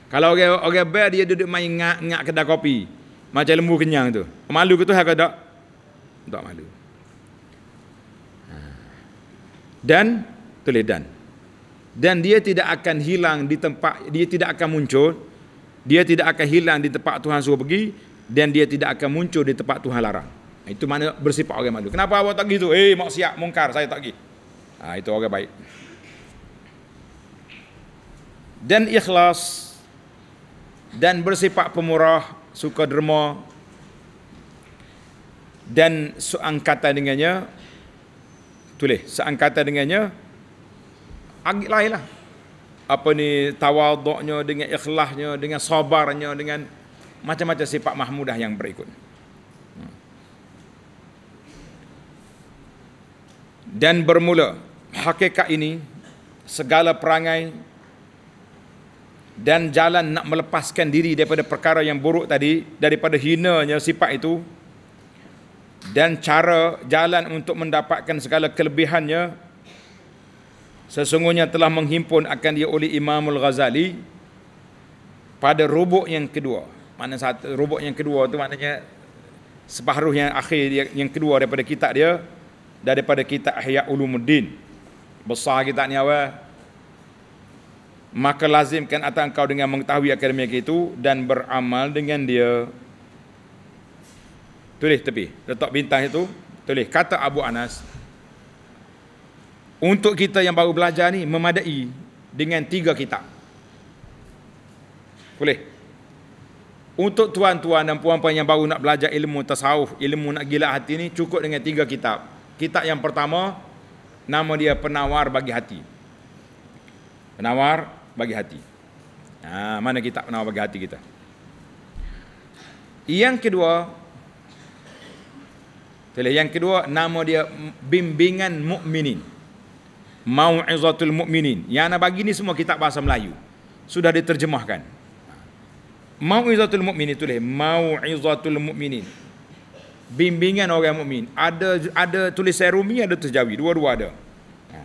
Kalau orang orang bel dia duduk main ngak-ngak kedai kopi. Macam lembu kenyang tu. Malu ke tu hak tak? Tak malu. Ha. Dan tulis dan. Dan dia tidak akan hilang di tempat dia tidak akan muncul. Dia tidak akan hilang di tempat Tuhan suruh pergi dan dia tidak akan muncul di tempat Tuhan larang. Itu mana bersifat orang malu. Kenapa awak tak gitu? Eh, maksiat, mungkar, saya tak pergi. Ha, itu orang baik. Dan ikhlas dan bersifat pemurah suka derma dan seangkatan dengannya tulis seangkatan dengannya agak lain lah. Apa ni tawaduknya dengan ikhlasnya dengan sabarnya dengan macam-macam sifat mahmudah yang berikut. Dan bermula hakikat ini segala perangai dan jalan nak melepaskan diri daripada perkara yang buruk tadi daripada hinanya sifat itu dan cara jalan untuk mendapatkan segala kelebihannya sesungguhnya telah menghimpun akan dia oleh Imamul Ghazali pada rubuk yang kedua. Mana satu rubuk yang kedua tu maknanya separuh yang akhir yang kedua daripada kitab dia daripada kitab Ihya Ulumuddin besar kitab ni awal maka lazimkan atas engkau dengan mengetahui akademik itu dan beramal dengan dia. Tulis tepi, letak bintang itu, tulis kata Abu Anas. Untuk kita yang baru belajar ni memadai dengan tiga kitab. Boleh. Untuk tuan-tuan dan puan-puan yang baru nak belajar ilmu tasawuf, ilmu nak gila hati ni cukup dengan tiga kitab. Kitab yang pertama nama dia Penawar bagi Hati. Penawar bagi hati. Ha, mana kita pernah bagi hati kita? Yang kedua, yang kedua nama dia bimbingan mukminin. Mau'izatul mukminin. Yang nak bagi ni semua kitab bahasa Melayu. Sudah diterjemahkan. Mau'izatul mukminin tulis Mau'izatul mukminin. Bimbingan orang mukmin. Ada ada tulis Rumi ada tulis Jawi, dua-dua ada. Ha.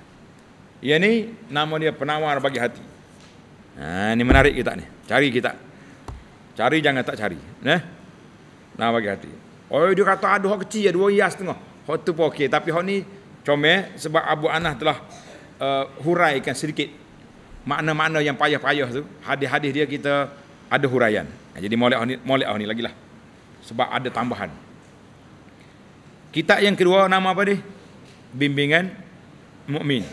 Yang ni nama dia penawar bagi hati. Ha, ini menarik kita ni. Cari kita. Cari jangan tak cari. Nah. Nah bagi hati. Oh dia kata ada hak kecil dua hias tengah. Hak tu pun okey tapi hak ni comel sebab Abu Anah telah uh, huraikan sedikit makna-makna yang payah-payah tu. Hadis-hadis dia kita ada huraian. Ha, jadi molek ni molek ni lagi lah. Sebab ada tambahan. Kitab yang kedua nama apa dia? Bimbingan mukmin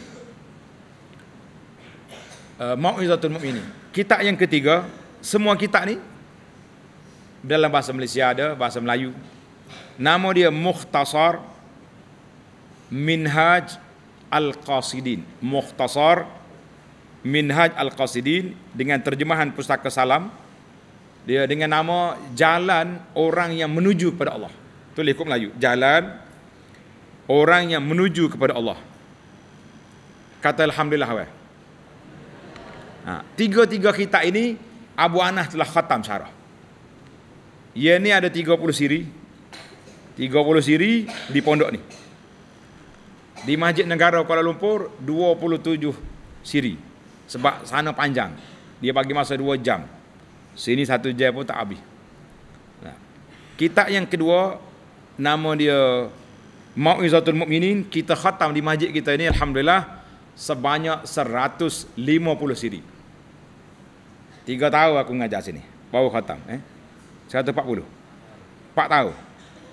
uh, Mau'izatul Mu'minin. Kitab yang ketiga, semua kitab ni dalam bahasa Malaysia ada, bahasa Melayu. Nama dia Mukhtasar Minhaj Al-Qasidin. Mukhtasar Minhaj Al-Qasidin dengan terjemahan pustaka salam. Dia dengan nama Jalan Orang yang Menuju kepada Allah. Tulis ikut Melayu. Jalan Orang yang Menuju kepada Allah. Kata Alhamdulillah. Weh. Ha, tiga-tiga kitab ini Abu Anas telah khatam syarah. Ia ni ada 30 siri. 30 siri di pondok ni. Di Masjid Negara Kuala Lumpur 27 siri. Sebab sana panjang. Dia bagi masa 2 jam. Sini satu jam pun tak habis. Kitab yang kedua nama dia Mau'izatul Mukminin kita khatam di masjid kita ini alhamdulillah sebanyak 150 siri. Tiga tahun aku mengajar sini. Baru khatam. Eh? 140. Empat tahun.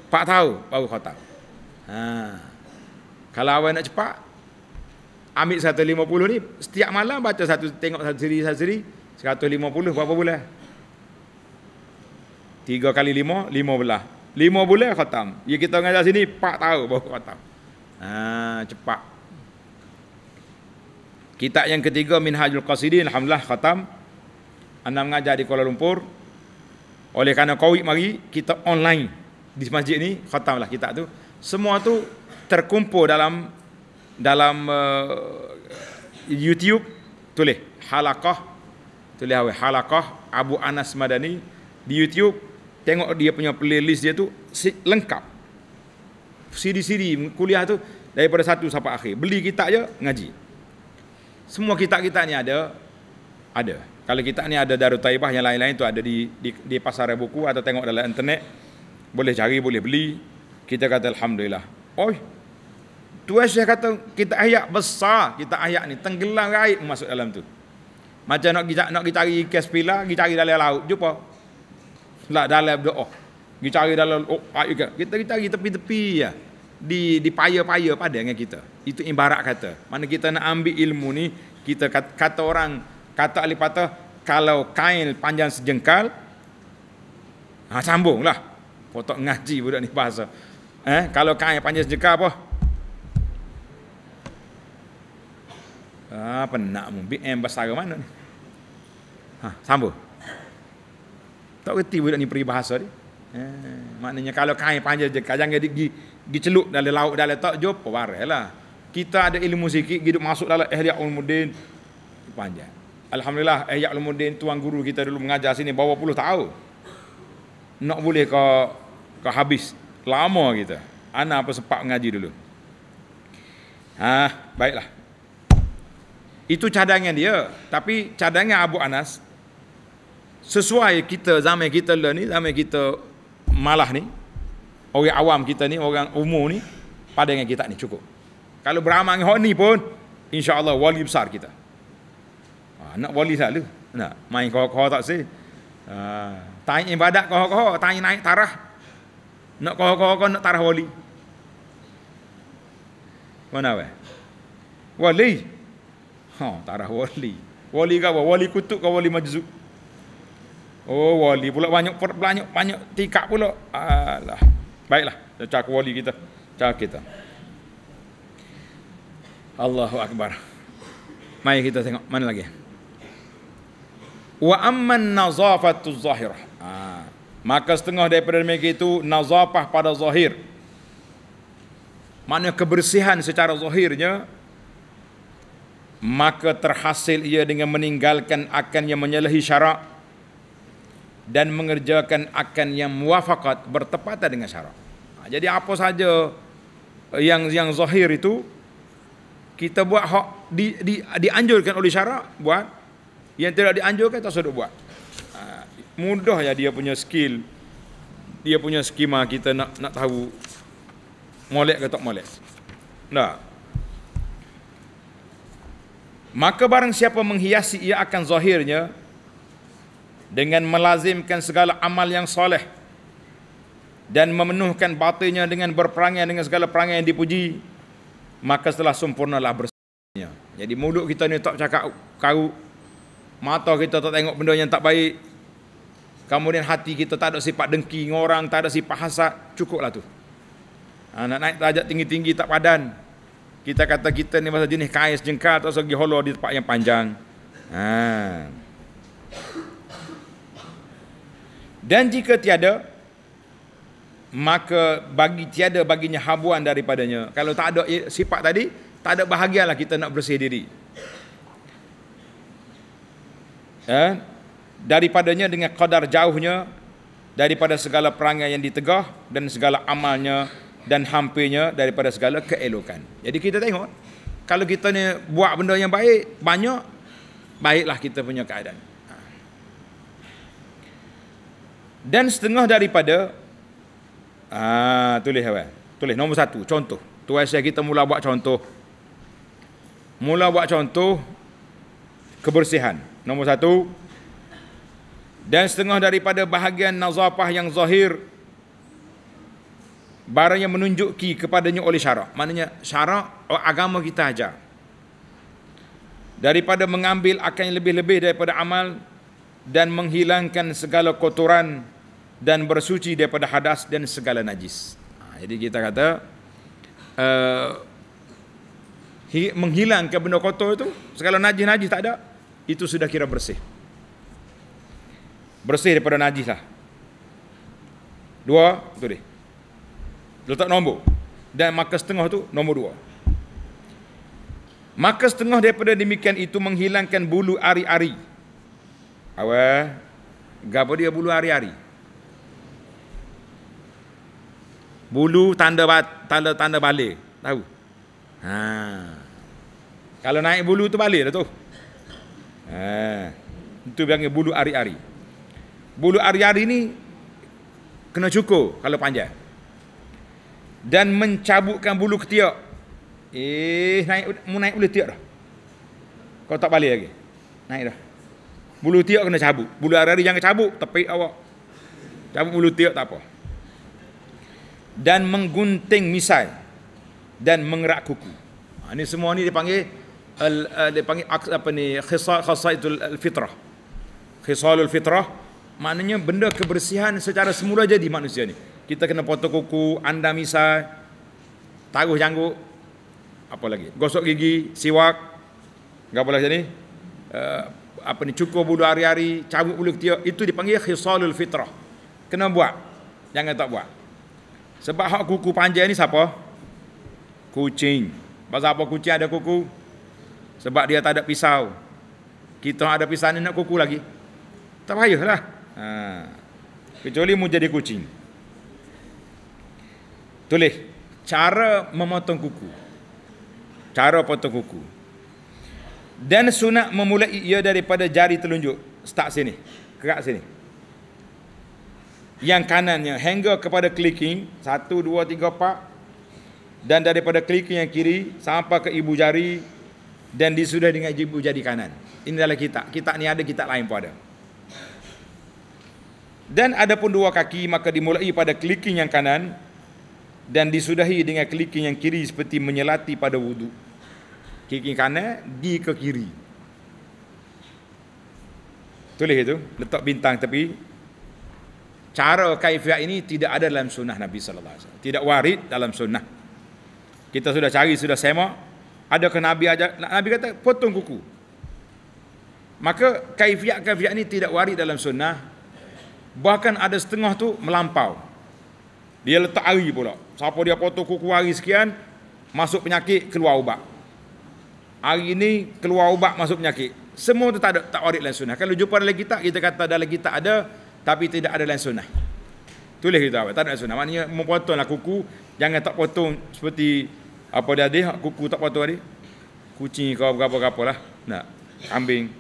Empat tahun baru khatam. Ha. Kalau awak nak cepat, ambil 150 ni, setiap malam baca satu, tengok satu siri, satu siri, 150 berapa bulan? Tiga kali lima, lima belah. Lima bulan khatam. Ya kita mengajar sini, empat tahun baru khatam. Ha, cepat. Kitab yang ketiga, Minhajul Qasidin, Alhamdulillah khatam. Anda mengajar di Kuala Lumpur. Oleh kerana covid mari kita online di masjid ni khatamlah kitab tu. Semua tu terkumpul dalam dalam uh, YouTube. Tulis halaqah. Tulis apa? Halaqah Abu Anas Madani di YouTube tengok dia punya playlist dia tu lengkap CD-CD kuliah tu daripada satu sampai akhir beli kitab je ngaji semua kitab-kitab ni ada ada kalau kita ni ada Darut Taibah yang lain-lain tu ada di, di di pasar buku atau tengok dalam internet, boleh cari, boleh beli. Kita kata alhamdulillah. Oi. Tuan Syekh kata kita ayat besar, kita ayat ni tenggelam raib masuk dalam tu. Macam nak kita nak kita cari kes pila, kita cari dalam laut, jumpa. Lah dalam doa. Kita cari dalam oh, ayat kita kita cari tepi-tepi ya. Di di paya-paya pada dengan kita. Itu ibarat kata. Mana kita nak ambil ilmu ni, kita kata, kata orang kata ahli patah kalau kain panjang sejengkal ha sambunglah potong ngaji budak ni bahasa eh kalau kain panjang sejengkal apa Ah, nak mu. BM bahasa mana ni? Ha, sambung. Tak reti budak ni peribahasa dia. Eh, maknanya kalau kain panjang je, jangan dia pergi, pergi celup dalam laut dalam tak jumpa lah. Kita ada ilmu sikit, hidup masuk dalam Ihya Ulumuddin panjang. Alhamdulillah Ihya Ulumuddin tuan guru kita dulu mengajar sini berapa puluh tahun. Nak boleh ke ke habis lama kita. Ana apa sempat mengaji dulu. Ah, baiklah. Itu cadangan dia. Tapi cadangan Abu Anas sesuai kita zaman kita lah ni, zaman kita malah ni, orang awam kita ni, orang umum ni, pada dengan kita ni cukup. Kalau beramal dengan ni pun, insya Allah wali besar kita. Ha, nak wali selalu. Nak main kau-kau tak sih. Ha, tanya ibadat kau-kau, tanya naik tarah. Nak kau-kau nak tarah wali. Mana weh? Wali. Ha, tarah wali. Wali apa? Wali kutub ke wali majzub? Oh, wali pula banyak banyak banyak tikak pula. Alah. Baiklah, cakap wali kita. Cakap kita. Allahu akbar. Mari kita tengok mana lagi. Wa amman nazafatu zahirah. Ha. Maka setengah daripada mereka itu nazafah pada zahir. Mana kebersihan secara zahirnya maka terhasil ia dengan meninggalkan akan yang menyalahi syarak dan mengerjakan akan yang muafakat bertepatan dengan syarak. Ha, jadi apa saja yang yang zahir itu kita buat hak di, di, dianjurkan oleh syarak buat yang tidak dianjurkan tak sudah buat. Ha, mudah ya dia punya skill dia punya skema kita nak nak tahu molek ke tak molek. Nah. Maka barang siapa menghiasi ia akan zahirnya dengan melazimkan segala amal yang soleh dan memenuhkan batinnya dengan berperangai dengan segala perangai yang dipuji maka setelah sempurnalah bersihnya. Jadi mulut kita ni tak cakap kau mata kita tak tengok benda yang tak baik kemudian hati kita tak ada sifat dengki dengan orang tak ada sifat hasad cukuplah tu ha, nak naik darjat tinggi-tinggi tak padan kita kata kita ni masa jenis kais jengkal atau segi holo di tempat yang panjang. Ha. Dan jika tiada maka bagi tiada baginya habuan daripadanya. Kalau tak ada sifat tadi, tak ada bahagialah kita nak bersih diri. Ha? Daripadanya dengan kadar jauhnya daripada segala perangai yang ditegah dan segala amalnya dan hampirnya daripada segala keelokan. Jadi kita tengok kalau kita ni buat benda yang baik banyak baiklah kita punya keadaan. Ha. Dan setengah daripada ah tulis apa? Tulis nombor satu contoh. Tuan saya kita mula buat contoh. Mula buat contoh kebersihan. Nombor satu dan setengah daripada bahagian nazafah yang zahir barang yang menunjuki kepadanya oleh syarak. Maknanya syarak oh, agama kita ajar. Daripada mengambil akan yang lebih-lebih daripada amal dan menghilangkan segala kotoran dan bersuci daripada hadas dan segala najis. Ha, jadi kita kata uh, menghilangkan benda kotor itu segala najis-najis tak ada itu sudah kira bersih. Bersih daripada najis lah. Dua, itu dia letak nombor dan maka setengah tu nombor dua maka setengah daripada demikian itu menghilangkan bulu ari-ari awal gapo dia bulu ari-ari bulu tanda tanda tanda balik tahu ha kalau naik bulu tu balik dah tu ha itu panggil bulu ari-ari bulu ari-ari ni kena cukur kalau panjang dan mencabutkan bulu ketiak. Eh, naik mau naik bulu ketiak dah. Kau tak balik lagi. Naik dah. Bulu ketiak kena cabut. Bulu hari-hari jangan cabut, tepi awak. Cabut bulu ketiak tak apa. Dan menggunting misai dan mengerak kuku. Ha, ini semua ni dipanggil al, uh, dipanggil apa ni khisal khasaitul fitrah. Khisalul fitrah maknanya benda kebersihan secara semula jadi manusia ni kita kena potong kuku, anda misal, taruh janggut, apa lagi? Gosok gigi, siwak, Enggak boleh jadi uh, apa ni cukur bulu hari-hari, cabut bulu ketiak, itu dipanggil khisalul fitrah. Kena buat. Jangan tak buat. Sebab hak kuku panjang ni siapa? Kucing. Pasal apa kucing ada kuku? Sebab dia tak ada pisau. Kita ada pisau ni nak kuku lagi. Tak payahlah. Ha. Kecuali mu jadi kucing. Tulis. Cara memotong kuku. Cara potong kuku. Dan sunat memulai ia daripada jari telunjuk. Start sini. Kerak sini. Yang kanannya hingga kepada clicking. Satu, dua, tiga, empat. Dan daripada clicking yang kiri. Sampai ke ibu jari. Dan disudah dengan ibu jari kanan. Ini adalah kitab. Kitab ni ada, kitab lain pun ada. Dan ada pun dua kaki. Maka dimulai pada clicking yang kanan. Dan disudahi dengan clicking yang kiri. Seperti menyelati pada wudhu kiri kanan di ke kiri tulis itu letak bintang tapi cara kaifiat ini tidak ada dalam sunnah Nabi sallallahu alaihi wasallam. Tidak warid dalam sunnah. Kita sudah cari sudah semak. Ada ke Nabi ajar? Nabi kata potong kuku. Maka kaifiat-kaifiat ini tidak warid dalam sunnah. Bahkan ada setengah tu melampau. Dia letak hari pula. Siapa dia potong kuku hari sekian masuk penyakit keluar ubat. Hari ini keluar ubat masuk penyakit. Semua tu tak ada tak warid dalam sunnah. Kalau jumpa dalam kitab kita kata dalam kitab ada tapi tidak ada dalam sunnah. Tulis kita apa? Tak ada dalam sunnah. Maknanya memotonglah kuku, jangan tak potong seperti apa dia ada kuku tak potong tadi. Kucing kau berapa-berapa lah. Nak kambing.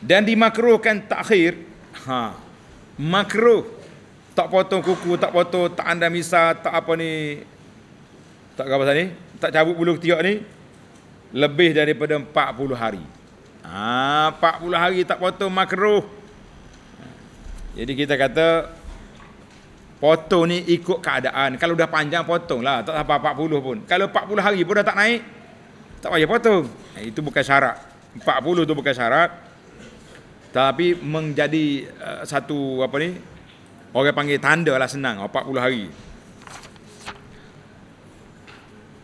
Dan dimakruhkan takhir. Ha. Makruh. Tak potong kuku, tak potong, tak anda misal, tak apa ni. Tak apa tadi? Tak cabut bulu ketiak ni lebih daripada 40 hari. Ha, 40 hari tak potong makruh. Jadi kita kata potong ni ikut keadaan. Kalau dah panjang potonglah, tak sampai 40 pun. Kalau 40 hari pun dah tak naik, tak payah potong. Ha, itu bukan syarat. 40 tu bukan syarat. Tapi menjadi uh, satu apa ni? Orang panggil tanda lah senang 40 hari.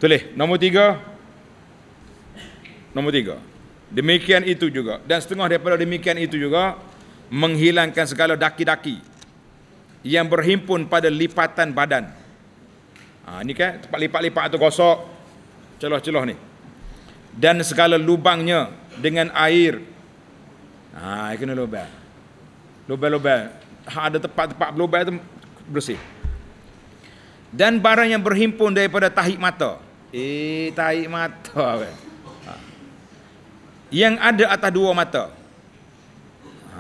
Tulis, nombor tiga, Nombor tiga. Demikian itu juga. Dan setengah daripada demikian itu juga, menghilangkan segala daki-daki yang berhimpun pada lipatan badan. Ha, ini kan, tempat lipat-lipat itu gosok, celah-celah ni. Dan segala lubangnya dengan air. Ha, kena lubang. Lubang-lubang. Ha, ada tempat-tempat lubang itu bersih. Dan barang yang berhimpun daripada tahik mata. Eh, tahik mata. Kan? yang ada atas dua mata.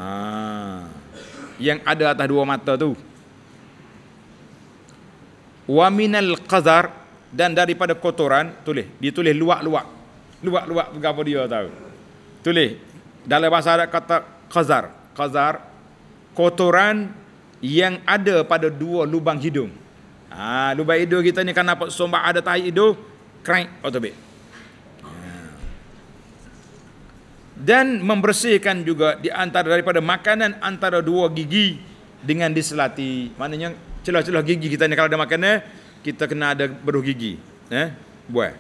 Ha. Yang ada atas dua mata tu. Wa minal qazar dan daripada kotoran tulis ditulis luak-luak. Luak-luak apa dia tahu. Tulis dalam bahasa Arab kata qazar. Qazar kotoran yang ada pada dua lubang hidung. Ha, lubang hidung kita ni kan nampak sombak ada tahi hidung, crank automatic. Dan membersihkan juga di antara daripada makanan antara dua gigi dengan diselati. Maknanya celah-celah gigi kita ni kalau ada makanan kita kena ada beruh gigi. Eh? Buat.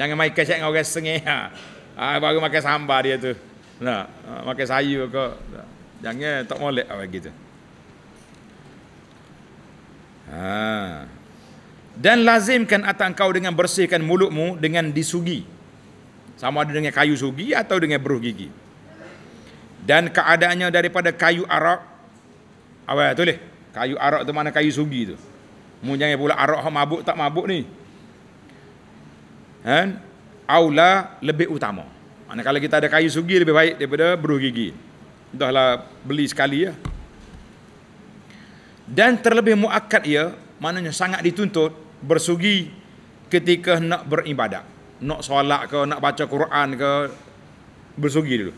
Jangan main kecek dengan orang sengih. Ha. ha. baru makan sambal dia tu. Nah, ha, makan sayur ke. Jangan tak molek apa gitu. Ha. Dan lazimkan atas engkau dengan bersihkan mulutmu dengan disugi. Sama ada dengan kayu sugi atau dengan beruh gigi. Dan keadaannya daripada kayu arak. Awal tulis. Kayu arak tu mana kayu sugi tu. Mu jangan pula arak yang mabuk tak mabuk ni. Kan? Aula lebih utama. Mana kalau kita ada kayu sugi lebih baik daripada beruh gigi. Entahlah beli sekali ya. Dan terlebih muakkad ia, maknanya sangat dituntut bersugi ketika nak beribadat nak solat ke, nak baca Quran ke, bersugi dulu.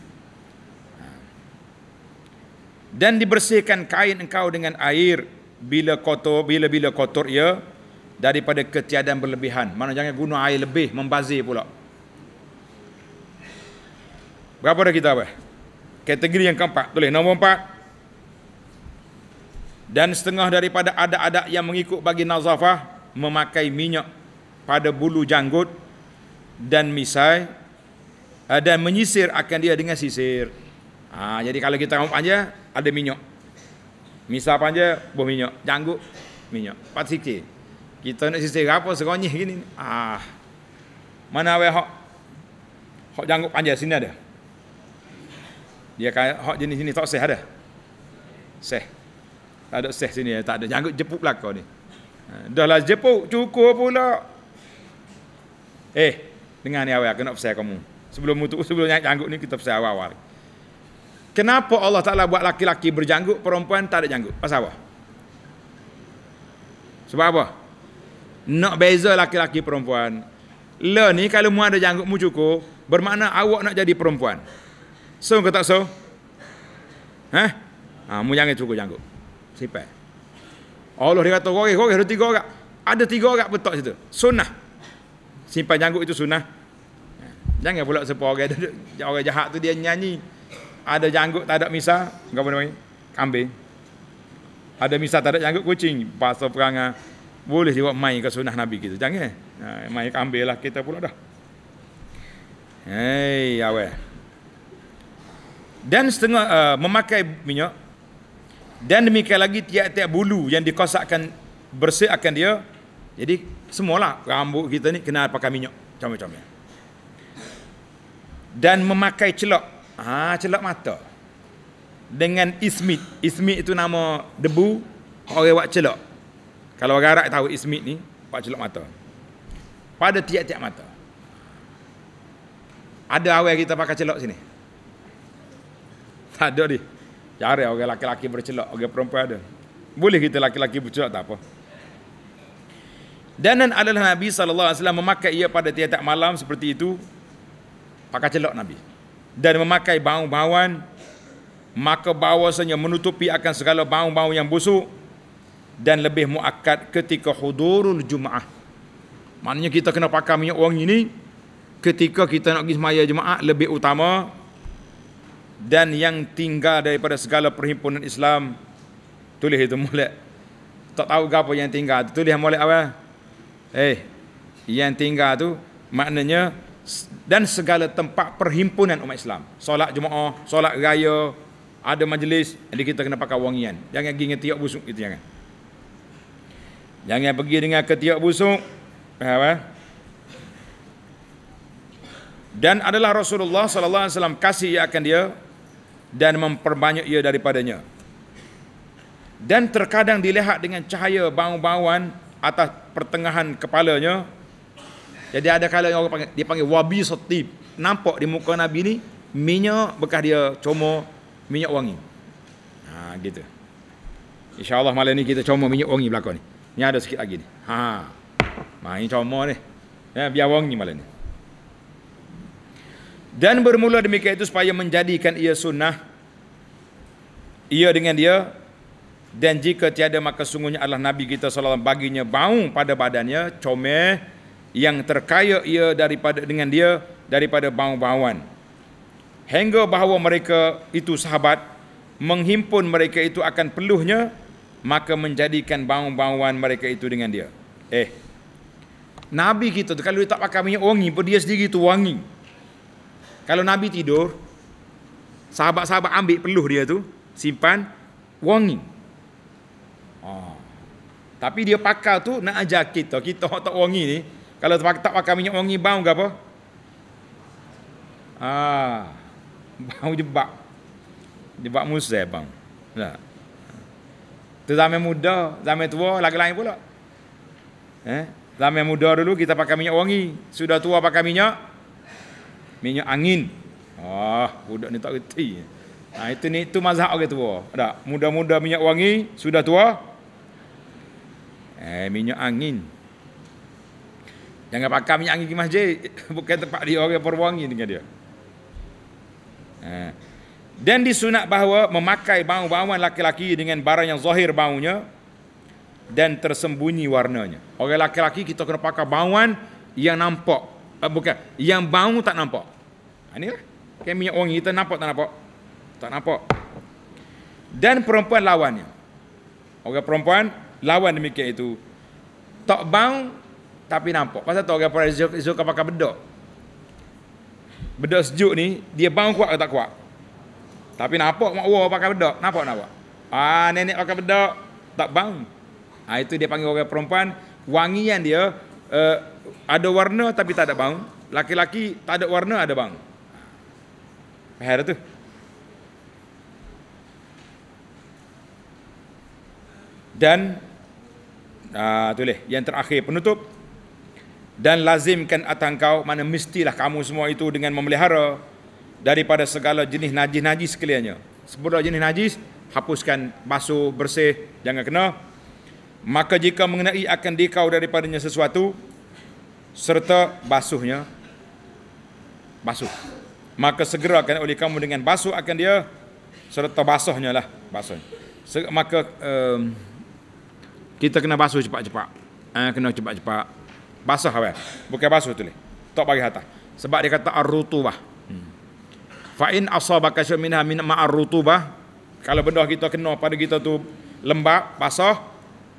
Dan dibersihkan kain engkau dengan air bila kotor, bila-bila kotor ia daripada ketiadaan berlebihan. Mana jangan guna air lebih, membazir pula. Berapa dah kita apa? Kategori yang keempat. Tulis nombor empat. Dan setengah daripada adat-adat yang mengikut bagi nazafah memakai minyak pada bulu janggut dan misai uh, dan menyisir akan dia dengan sisir. Ha, jadi kalau kita rambut panjang ada minyak. Misal panjang buah minyak, janggut minyak. Pat sikit. Kita nak sisir apa seronyih gini. Ah. Mana awak hok hok janggut panjang sini ada. Dia kaya hok jenis ini tak seh ada. Seh. Tak ada seh sini tak ada janggut jepuk belaka ni. Ha, dah lah jepuk cukup pula. Eh, dengar ni awak kena pesan kamu. Sebelum mutu sebelum janggut ni kita pesan awal-awal. Kenapa Allah Ta'ala buat laki-laki berjanggut, perempuan tak ada janggut? Pasal apa? Sebab apa? Nak beza laki-laki perempuan. Le ni kalau mu ada janggut mu cukup, bermakna awak nak jadi perempuan. So ke tak so? Hah? Ha, mu jangan cukup janggut. Sipai. Allah dia kata, korek, ada tiga orang. Ada tiga orang betul situ. Sunnah. Simpan janggut itu sunnah. Jangan pula sepuluh orang, orang jahat tu dia nyanyi. Ada janggut tak ada misa, apa namanya? Kambing. Ada misa tak ada janggut kucing, pasal perangai. Boleh juga main ke sunnah Nabi kita. Jangan. Ha, main kambing lah kita pula dah. Hei, awal. Dan setengah uh, memakai minyak. Dan demikian lagi tiap-tiap bulu yang dikosakkan bersih akan dia. Jadi semualah rambut kita ni kena pakai minyak. Comel-comel. Dan memakai celok Ha, celak mata. Dengan ismit. Ismit itu nama debu. Orang buat celak. Kalau orang Arab tahu ismit ni, buat celak mata. Pada tiap-tiap mata. Ada awal kita pakai celak sini? Tak ada ni. Cari orang laki-laki bercelak, orang perempuan ada. Boleh kita laki-laki bercelak tak apa. Dan adalah Nabi SAW memakai ia pada tiap-tiap malam seperti itu. Pakai celak Nabi. Dan memakai bau-bauan. Maka bahawasanya menutupi akan segala bau-bau yang busuk. Dan lebih muakkad ketika hudurul jumaah maknanya kita kena pakai minyak wangi ini ketika kita nak pergi semaya jemaah lebih utama. Dan yang tinggal daripada segala perhimpunan Islam. Tulis itu mulai tak tahu apa yang tinggal. Tulis mulai apa eh yang tinggal tu maknanya dan segala tempat perhimpunan umat Islam. Solat Jumaat, solat raya, ada majlis, jadi kita kena pakai wangian. Jangan pergi dengan tiap busuk itu jangan. Jangan pergi dengan ketiak busuk. Apa? Dan adalah Rasulullah sallallahu alaihi wasallam kasih ia akan dia dan memperbanyak ia daripadanya. Dan terkadang dilihat dengan cahaya bau-bauan atas pertengahan kepalanya jadi ada kala yang orang panggil, dia panggil wabi sotib. Nampak di muka Nabi ni minyak bekas dia comor minyak wangi. Ha gitu. Insya-Allah malam ni kita comor minyak wangi belakang ni. Ni ada sikit lagi ni. Ha. Main comor ni. Ya, biar wangi malam ni. Dan bermula demikian itu supaya menjadikan ia sunnah ia dengan dia dan jika tiada maka sungguhnya adalah Nabi kita SAW baginya bau pada badannya comel yang terkaya ia daripada dengan dia daripada bau-bauan. Hingga bahawa mereka itu sahabat menghimpun mereka itu akan peluhnya maka menjadikan bau-bauan mereka itu dengan dia. Eh nabi kita tu kalau dia tak pakai minyak wangi pun dia sendiri tu wangi. Kalau nabi tidur sahabat-sahabat ambil peluh dia tu simpan wangi. Tapi dia pakai tu nak ajar kita kita tak wangi ni kalau tak pakai minyak wangi bau ke apa? Ah, bau jebak. Jebak musa bang. Nah. Tu zaman muda, zaman tua lagi lain pula. Eh, zaman muda dulu kita pakai minyak wangi, sudah tua pakai minyak minyak angin. Ah, budak ni tak reti. Nah, itu ni itu mazhab orang tua. Ada muda-muda minyak wangi, sudah tua eh minyak angin. Jangan pakai minyak angin di masjid. Bukan tempat dia orang perwangi dengan dia. Ha. Dan disunat bahawa memakai bau-bauan laki-laki dengan barang yang zahir baunya dan tersembunyi warnanya. Orang laki-laki kita kena pakai bauan yang nampak. Uh, bukan, yang bau tak nampak. Ha, inilah. Kayak minyak wangi kita nampak tak nampak? Tak nampak. Dan perempuan lawannya. Orang perempuan lawan demikian itu. Tak bau tapi nampak. Pasal tu orang Parisi suka pakai bedok. Bedak sejuk ni dia bau kuat atau tak kuat? Tapi nampak mak war pakai bedak, nampak nampak. Ah nenek pakai bedak tak bau. Ah itu dia panggil orang perempuan wangian dia uh, ada warna tapi tak ada bau. Laki-laki tak ada warna ada bau. Faham tu? Dan ah tulis yang terakhir penutup dan lazimkan atas kau mana mestilah kamu semua itu dengan memelihara daripada segala jenis najis-najis sekaliannya. Sebut jenis najis, hapuskan basuh bersih, jangan kena. Maka jika mengenai akan dikau daripadanya sesuatu serta basuhnya basuh. Maka segera akan oleh kamu dengan basuh akan dia serta basuhnya lah basuh. Maka um, kita kena basuh cepat-cepat. Uh, kena cepat-cepat basah awal. Bukan basuh tu. Tak bagi atas. Sebab dia kata ar-rutubah. Hmm. Fa in asabaka syai'un minha min ma'ar-rutubah, kalau benda kita kena pada kita tu lembab, basah,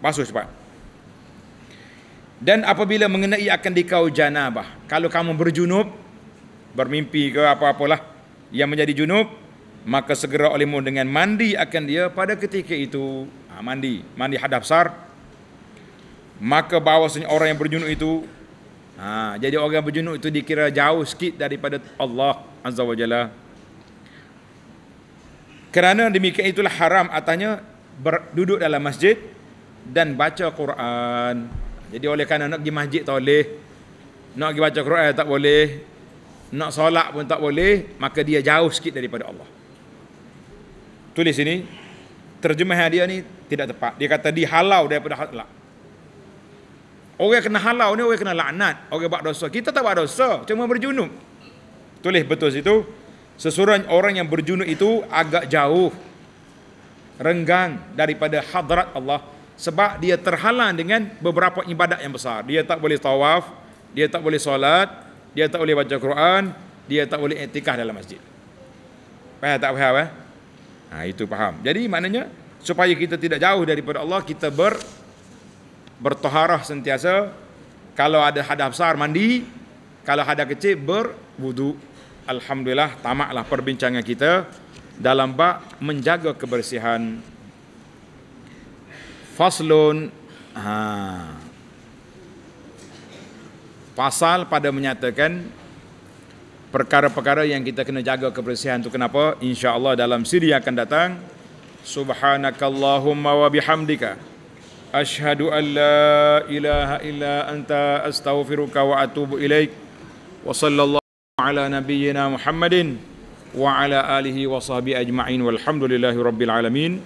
basuh cepat. Dan apabila mengenai akan dikau janabah, kalau kamu berjunub, bermimpi ke apa-apalah yang menjadi junub, maka segera olehmu dengan mandi akan dia pada ketika itu. Ha, mandi, mandi hadap besar, maka bahawasanya orang yang berjunuk itu ha, jadi orang yang berjunuk itu dikira jauh sikit daripada Allah Azza wa Jalla. Kerana demikian itulah haram atanya duduk dalam masjid dan baca Quran. Jadi oleh kerana nak pergi masjid tak boleh nak pergi baca Quran tak boleh nak solat pun tak boleh maka dia jauh sikit daripada Allah. Tulis ini terjemahan dia ni tidak tepat. Dia kata dihalau daripada halal Orang kena halau ni orang kena laknat. Orang buat dosa. Kita tak buat dosa. Cuma berjunuk. Tulis betul situ. Seseorang orang yang berjunuk itu agak jauh. Renggang daripada hadrat Allah. Sebab dia terhalang dengan beberapa ibadat yang besar. Dia tak boleh tawaf. Dia tak boleh solat. Dia tak boleh baca Quran. Dia tak boleh etikah dalam masjid. Faham tak faham eh? Ha, itu faham. Jadi maknanya supaya kita tidak jauh daripada Allah kita ber bertoharah sentiasa. Kalau ada hadas besar mandi. Kalau hadas kecil berwudu. Alhamdulillah tamatlah perbincangan kita dalam bab menjaga kebersihan. Faslun ha. Pasal pada menyatakan perkara-perkara yang kita kena jaga kebersihan itu kenapa? Insyaallah dalam siri akan datang. Subhanakallahumma wa bihamdika Ashhadu an la ilaha illa anta astaghfiruka wa atubu ilaik. Wa sallallahu ala nabiyyina Muhammadin Wa ala alihi wa sahbihi ajma'in. Walhamdulillahi rabbil alamin.